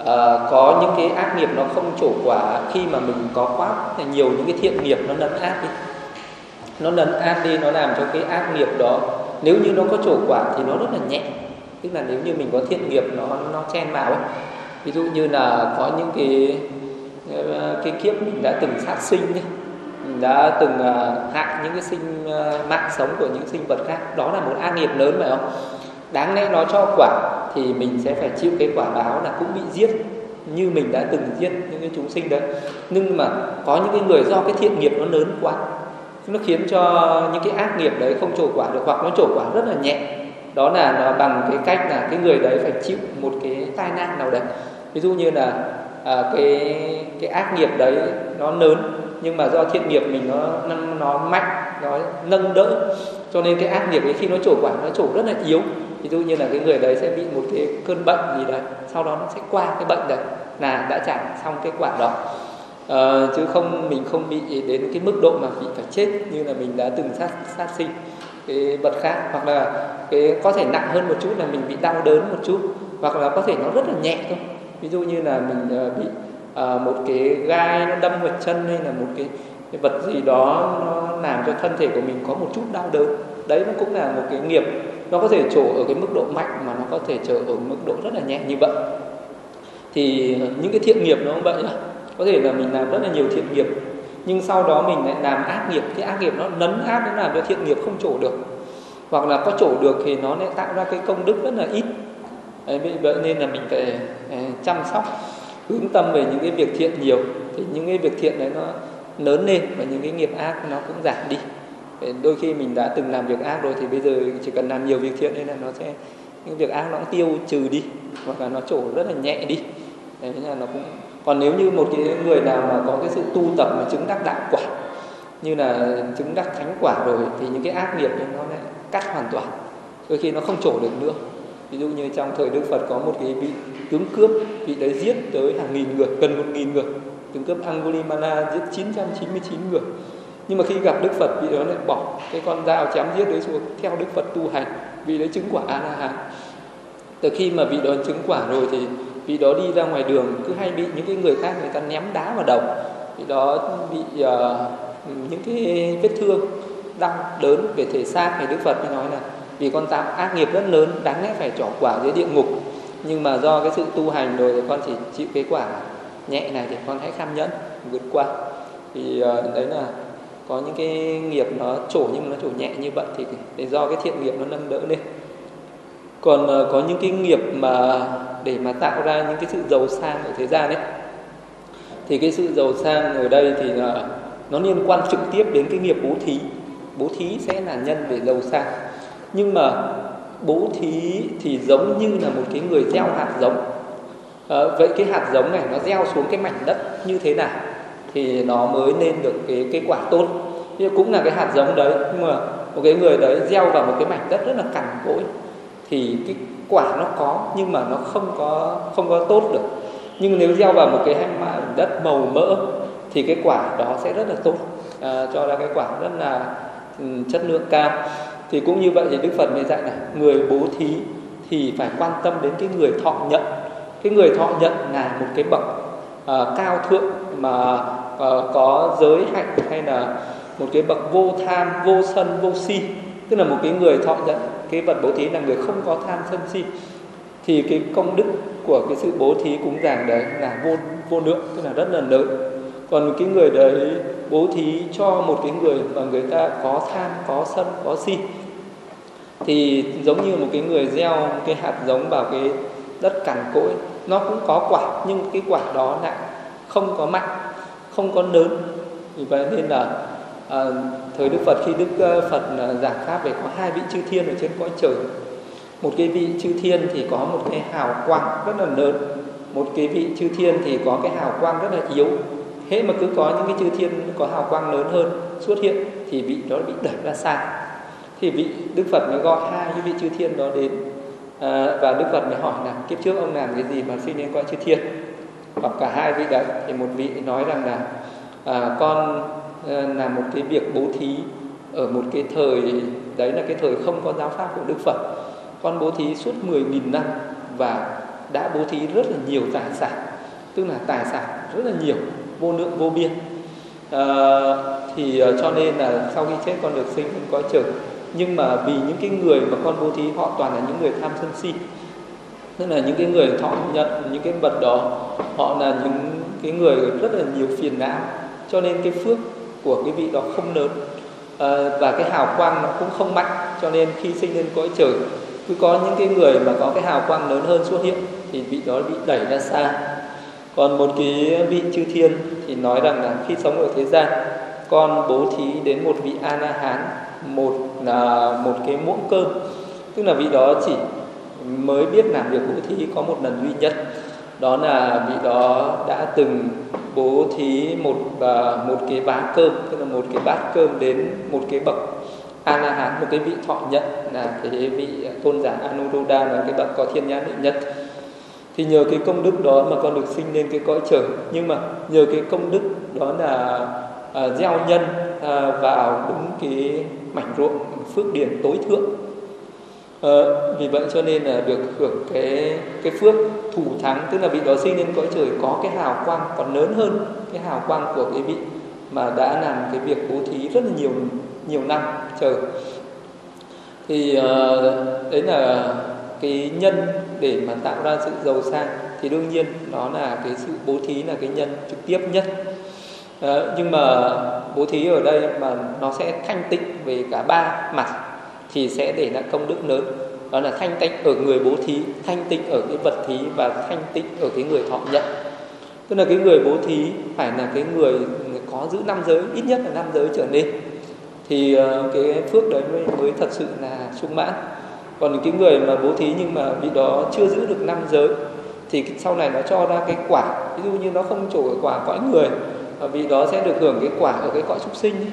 uh, có những cái ác nghiệp nó không trổ quả khi mà mình có quá nhiều những cái thiện nghiệp nó lấn ác đi. Nó lấn ác đi nó làm cho cái ác nghiệp đó nếu như nó có trổ quả thì nó rất là nhẹ. Tức là nếu như mình có thiện nghiệp nó nó chen vào ấy. Ví dụ như là có những cái Ờ, cái kiếp mình đã từng sát sinh ấy. mình đã từng ờ, hại những cái sinh ờ, mạng sống của những sinh vật khác. Đó là một ác nghiệp lớn phải không? Đáng lẽ nó cho quả thì mình sẽ phải chịu cái quả báo là cũng bị giết, như mình đã từng giết những cái chúng sinh đấy. Nhưng mà có những cái người do cái thiện nghiệp nó lớn quá, nó khiến cho những cái ác nghiệp đấy không trổ quả được, hoặc nó trổ quả rất là nhẹ. Đó là nó bằng cái cách là cái người đấy phải chịu một cái tai nạn nào đấy. Ví dụ như là à, cái cái ác nghiệp đấy nó lớn nhưng mà do thiện nghiệp mình nó nó mạnh nó nâng đỡ. Cho nên cái ác nghiệp ấy khi nó trổ quả nó trổ rất là yếu. Ví dụ như là cái người đấy sẽ bị một cái cơn bệnh gì đấy sau đó nó sẽ qua cái bệnh đấy là đã trả xong cái quả đó. À, chứ không mình không bị đến cái mức độ mà bị phải chết như là mình đã từng sát sát sinh cái vật khác. Hoặc là cái có thể nặng hơn một chút là mình bị đau đớn một chút hoặc là có thể nó rất là nhẹ thôi ví dụ như là mình ờ, bị ờ, một cái gai nó đâm vào chân hay là một cái, cái vật gì đó nó làm cho thân thể của mình có một chút đau đớn đấy nó cũng là một cái nghiệp. Nó có thể trổ ở cái mức độ mạnh mà nó có thể trở ở mức độ rất là nhẹ như vậy. Thì những cái thiện nghiệp nó cũng vậy có thể là mình làm rất là nhiều thiện nghiệp nhưng sau đó mình lại làm ác nghiệp. Cái ác nghiệp nó nấn áp nó làm cho thiện nghiệp không trổ được. Hoặc là có trổ được thì nó lại tạo ra cái công đức rất là ít vậy nên là mình phải à, chăm sóc, hướng tâm về những cái việc thiện nhiều. Thì những cái việc thiện đấy nó lớn lên và những cái nghiệp ác nó cũng giảm đi. Đôi khi mình đã từng làm việc ác rồi thì bây giờ chỉ cần làm nhiều việc thiện nên là nó sẽ, những việc ác nó cũng tiêu trừ đi, hoặc là nó trổ rất là nhẹ đi. Đấy là nó cũng, còn nếu như một cái người nào mà có cái sự tu tập mà chứng đắc đạo quả, như là chứng đắc thánh quả rồi, thì những cái ác nghiệp nó lại cắt hoàn toàn. Đôi khi nó không trổ được nữa ví dụ như trong thời đức phật có một cái vị tướng cướp vị đấy giết tới hàng nghìn người gần một nghìn người. Tướng cướp angulimana giết 999 người. Nhưng mà khi gặp đức phật vị đó lại bỏ cái con dao chém giết đấy xuống theo đức phật tu hành. Vì đấy chứng quả a la hán từ khi mà vị đó chứng quả rồi thì vị đó đi ra ngoài đường cứ hay bị những cái người khác người ta ném đá vào đầu. Vị đó bị uh, những cái vết thương đau đớn về thể xác thì đức phật mới nói là vì con tạo ác nghiệp rất lớn, đáng lẽ phải trỏ quả dưới địa ngục. Nhưng mà do cái sự tu hành rồi thì con chỉ chịu cái quả nhẹ này thì con hãy kham nhẫn, vượt qua. Thì ờ, đấy là có những cái nghiệp nó trổ nhưng mà nó trổ nhẹ như vậy thì để do cái thiện nghiệp nó nâng đỡ lên. Còn ờ, có những cái nghiệp mà để mà tạo ra những cái sự giàu sang ở thế gian ấy, thì cái sự giàu sang ở đây thì là nó liên quan trực tiếp đến cái nghiệp bố thí. Bố thí sẽ là nhân để giàu sang nhưng mà bố thí thì giống như là một cái người gieo hạt giống. À, vậy cái hạt giống này nó gieo xuống cái mảnh đất như thế nào thì nó mới lên được cái cái quả tốt. Nhưng cũng là cái hạt giống đấy nhưng mà một cái người đấy gieo vào một cái mảnh đất rất là cằn cỗi thì cái quả nó có nhưng mà nó không có không có tốt được. Nhưng nếu gieo vào một cái mảnh đất màu mỡ thì cái quả đó sẽ rất là tốt. À, cho ra cái quả rất là ừ, chất lượng cao thì cũng như vậy thì đức phật mới dạy này người bố thí thì phải quan tâm đến cái người thọ nhận. Cái người thọ nhận là một cái bậc uh, cao thượng mà uh, có giới hạnh hay là một cái bậc vô tham vô sân vô si. Tức là một cái người thọ nhận cái vật bố thí là người không có tham sân si. Thì cái công đức của cái sự bố thí cúng dường đấy là vô vô lượng tức là rất là lớn. Còn cái người đấy bố thí cho một cái người mà người ta có tham có sân có si thì giống như một cái người gieo cái hạt giống vào cái đất cằn cỗi nó cũng có quả nhưng cái quả đó lại không có mạnh không có lớn vì vậy nên là à, thời đức phật khi đức ờ, phật à, giảng pháp về có hai vị chư thiên ở trên cõi trời. Một cái vị chư thiên thì có một cái hào quang rất là lớn một cái vị chư thiên thì có cái hào quang rất là yếu. Thế mà cứ có những cái chư thiên có hào quang lớn hơn xuất hiện thì vị đó bị đẩy ra xa thì vị đức phật mới gọi hai cái vị chư thiên đó đến à, và đức phật mới hỏi là kiếp trước ông làm cái gì mà sinh nên cõi chư thiên? Hoặc cả hai vị đấy thì một vị nói rằng là à, con à, làm một cái việc bố thí ở một cái thời đấy là cái thời không có giáo pháp của đức phật. Con bố thí suốt 10.000 năm và đã bố thí rất là nhiều tài sản. Tức là tài sản rất là nhiều vô lượng vô biên. À, thì uh, cho nên là sau khi chết con được sinh lên cõi trời nhưng mà vì những cái người mà con bố thí họ toàn là những người tham sân si. Tức là những cái người thọ nhận những cái vật đó họ là những cái người rất là nhiều phiền não. Cho nên cái phước của cái vị đó không lớn. À, và cái hào quang nó cũng không mạnh. Cho nên khi sinh lên cõi trời cứ có những cái người mà có cái hào quang lớn hơn xuất hiện thì vị đó bị đẩy ra xa. Còn một cái vị chư thiên thì nói rằng là khi sống ở thế gian con bố thí đến một vị a la hán một là một cái muỗng cơm. Tức là vị đó chỉ mới biết làm việc bố thí có một lần duy nhất. Đó là vị đó đã từng bố thí một uh, một cái bát cơm tức là một cái bát cơm đến một cái bậc a la hán một cái vị thọ nhận là cái vị tôn giả anuruddha là cái bậc có thiên nhãn đệ nhất. Thì nhờ cái công đức đó mà con được sinh lên cái cõi trời. Nhưng mà nhờ cái công đức đó là uh, gieo nhân uh, vào đúng cái mảnh ruộng phước điền tối thượng. À, vì vậy cho nên là được hưởng cái cái phước thủ thắng tức là vị đó sinh lên cõi trời có cái hào quang còn lớn hơn cái hào quang của cái vị mà đã làm cái việc bố thí rất là nhiều nhiều năm trời thì uh, đấy là cái nhân để mà tạo ra sự giàu sang. Thì đương nhiên nó là cái sự bố thí là cái nhân trực tiếp nhất. Ờ, nhưng mà bố thí ở đây mà nó sẽ thanh tịnh về cả ba mặt thì sẽ để lại công đức lớn. Đó là thanh tịnh ở người bố thí thanh tịnh ở cái vật thí và thanh tịnh ở cái người thọ nhận. Tức là cái người bố thí phải là cái người có giữ năm giới ít nhất là năm giới trở lên. Thì ờ, cái phước đấy mới, mới thật sự là sung mãn. Còn cái người mà bố thí nhưng mà vị đó chưa giữ được năm giới thì sau này nó cho ra cái quả. Ví dụ như nó không trổ quả cõi người và vị đó sẽ được hưởng cái quả ở cái cõi súc sinh ấy.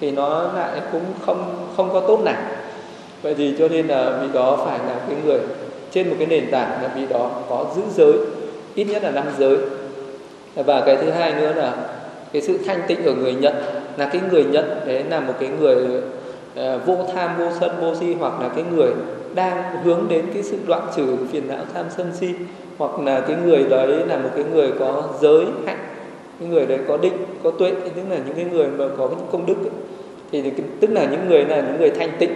thì nó lại cũng không không có tốt này vậy thì cho nên là vị đó phải là cái người trên một cái nền tảng là vị đó có giữ giới ít nhất là năm giới và cái thứ hai nữa là cái sự thanh tịnh ở người nhận là cái người nhận đấy là một cái người uh, vô tham vô sân vô si hoặc là cái người đang hướng đến cái sự đoạn trừ phiền não tham sân si hoặc là cái người đấy là một cái người có giới hạnh những người đấy có định có tuệ tức là những cái người mà có những công đức ấy. thì tức là những người là những người thanh tịnh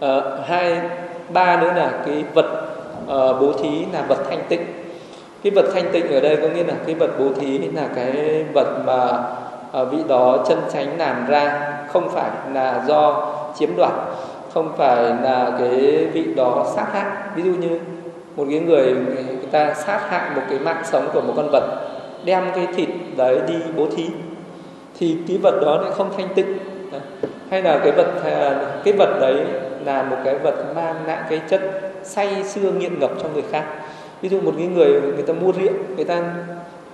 à, hai ba nữa là cái vật à, bố thí là vật thanh tịnh cái vật thanh tịnh ở đây có nghĩa là cái vật bố thí là cái vật mà à, vị đó chân chánh làm ra không phải là do chiếm đoạt không phải là cái vị đó sát hại ví dụ như một cái người người ta sát hại một cái mạng sống của một con vật đem cái thịt đấy đi bố thí, thì cái vật đó lại không thanh tịnh. Hay là cái vật à, cái vật đấy là một cái vật mang lại cái chất say xưa nghiện ngập cho người khác. Ví dụ một cái người người ta mua rượu, người ta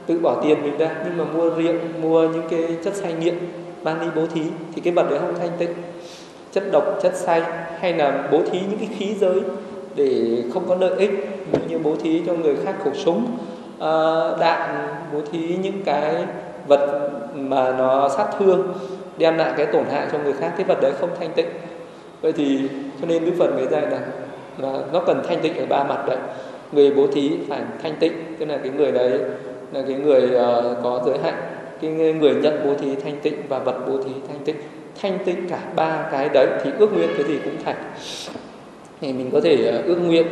tự bỏ tiền mình ra, nhưng mà mua rượu, mua những cái chất say nghiện mang đi bố thí, thì cái vật đấy không thanh tịnh. Chất độc, chất say, hay là bố thí những cái khí giới để không có lợi ích như bố thí cho người khác khẩu súng Ờ, đạn bố thí những cái vật mà nó sát thương đem lại cái tổn hại cho người khác cái vật đấy không thanh tịnh. Vậy thì cho nên đức phật mới dạy là, là nó cần thanh tịnh ở ba mặt đấy người bố thí phải thanh tịnh tức là cái người đấy là cái người uh, có giới hạn cái người nhận bố thí thanh tịnh và vật bố thí thanh tịnh. Thanh tịnh cả ba cái đấy thì ước nguyện cái gì cũng thành. Thì mình có thể uh, ước nguyện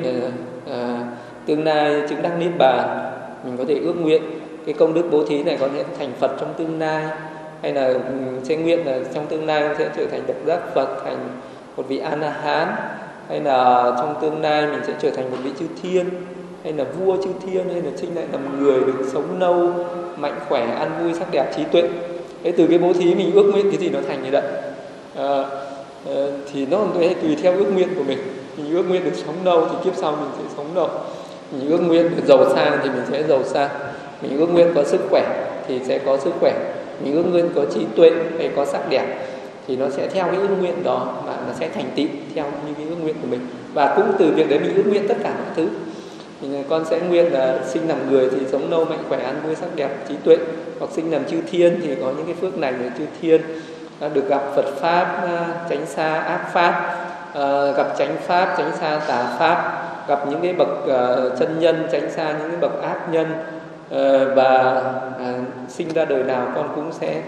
uh, tương lai chứng đắc niết bàn mình có thể ước nguyện cái công đức bố thí này có thể thành phật trong tương lai hay là ừ, sẽ nguyện là trong tương lai sẽ trở thành độc giác phật thành một vị a la hán hay là trong tương lai mình sẽ trở thành một vị chư thiên hay là vua chư thiên hay là sinh lại làm người được sống lâu mạnh khỏe an vui sắc đẹp trí tuệ. Thế từ cái bố thí mình ước nguyện cái gì nó thành như vậy à, thì nó tùy theo ước nguyện của mình. Mình ước nguyện được sống lâu thì kiếp sau mình sẽ sống lâu mình ước nguyện được giàu sang thì mình sẽ giàu sang. Mình ước nguyện có sức khỏe thì sẽ có sức khỏe. Mình ước nguyện có trí tuệ hay có sắc đẹp thì nó sẽ theo cái ước nguyện đó và nó sẽ thành tựu theo như cái ước nguyện của mình. Và cũng từ việc đấy mình ước nguyện tất cả mọi thứ. Mình à, con sẽ nguyện là sinh làm người thì sống lâu mạnh khỏe, an vui, sắc đẹp, trí tuệ. Hoặc sinh làm chư thiên thì có những cái phước này để chư thiên. À, được gặp Phật pháp à, tránh xa ác pháp gặp tránh pháp tránh xa tà pháp gặp những cái bậc ờ, chân nhân, tránh xa những cái bậc ác nhân ờ, và à, sinh ra đời nào con cũng sẽ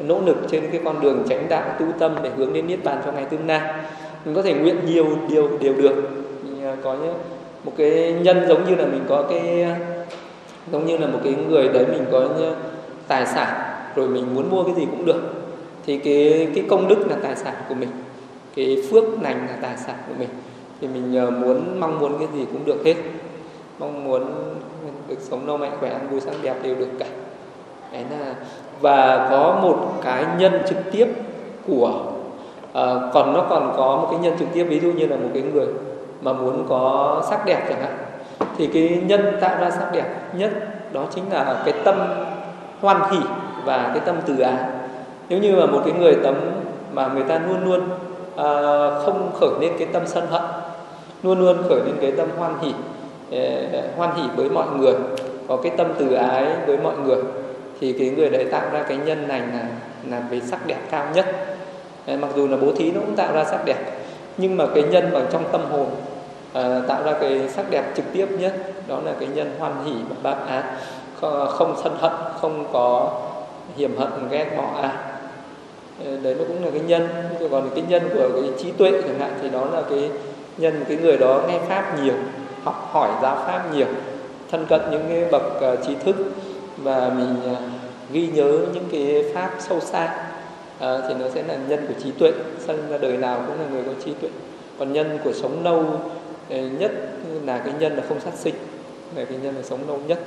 nỗ lực trên cái con đường tránh đạo tu tâm để hướng đến niết bàn cho ngày tương lai. Mình có thể nguyện nhiều điều đều được. Mình ờ, có những một cái nhân giống như là mình có cái, giống như là một cái người đấy mình có tài sản, rồi mình muốn mua cái gì cũng được. Thì cái cái công đức là tài sản của mình, cái phước lành là tài sản của mình thì mình ờ, muốn mong muốn cái gì cũng được hết. Mong muốn được sống lâu mạnh khỏe ăn vui sáng đẹp đều được cả. Đấy là và có một cái nhân trực tiếp của uh, còn nó còn có một cái nhân trực tiếp ví dụ như là một cái người mà muốn có sắc đẹp chẳng hạn thì cái nhân tạo ra sắc đẹp nhất đó chính là cái tâm hoan hỷ và cái tâm từ ái. Nếu như mà một cái người tấm mà người ta luôn luôn à, không khởi lên cái tâm sân hận luôn luôn khởi lên cái tâm hoan hỷ à, hoan hỷ với mọi người có cái tâm từ ái với mọi người thì cái người đấy tạo ra cái nhân này là là về sắc đẹp cao nhất. À, mặc dù là bố thí nó cũng tạo ra sắc đẹp nhưng mà cái nhân bằng trong tâm hồn à, tạo ra cái sắc đẹp trực tiếp nhất đó là cái nhân hoan hỷ và bác ác không sân hận không có hiểm hận ghét bỏ ai. Ờ, đấy nó cũng là cái nhân. Chứ còn cái nhân của cái trí tuệ chẳng hạn thì đó là cái nhân cái người đó nghe pháp nhiều học hỏi giáo pháp nhiều thân cận những cái bậc uh, trí thức và mình uh, ghi nhớ những cái pháp sâu xa uh, thì nó sẽ là nhân của trí tuệ. Sinh ra đời nào cũng là người có trí tuệ. Còn nhân của sống lâu nhất là cái nhân là không sát sinh là cái nhân là sống lâu nhất.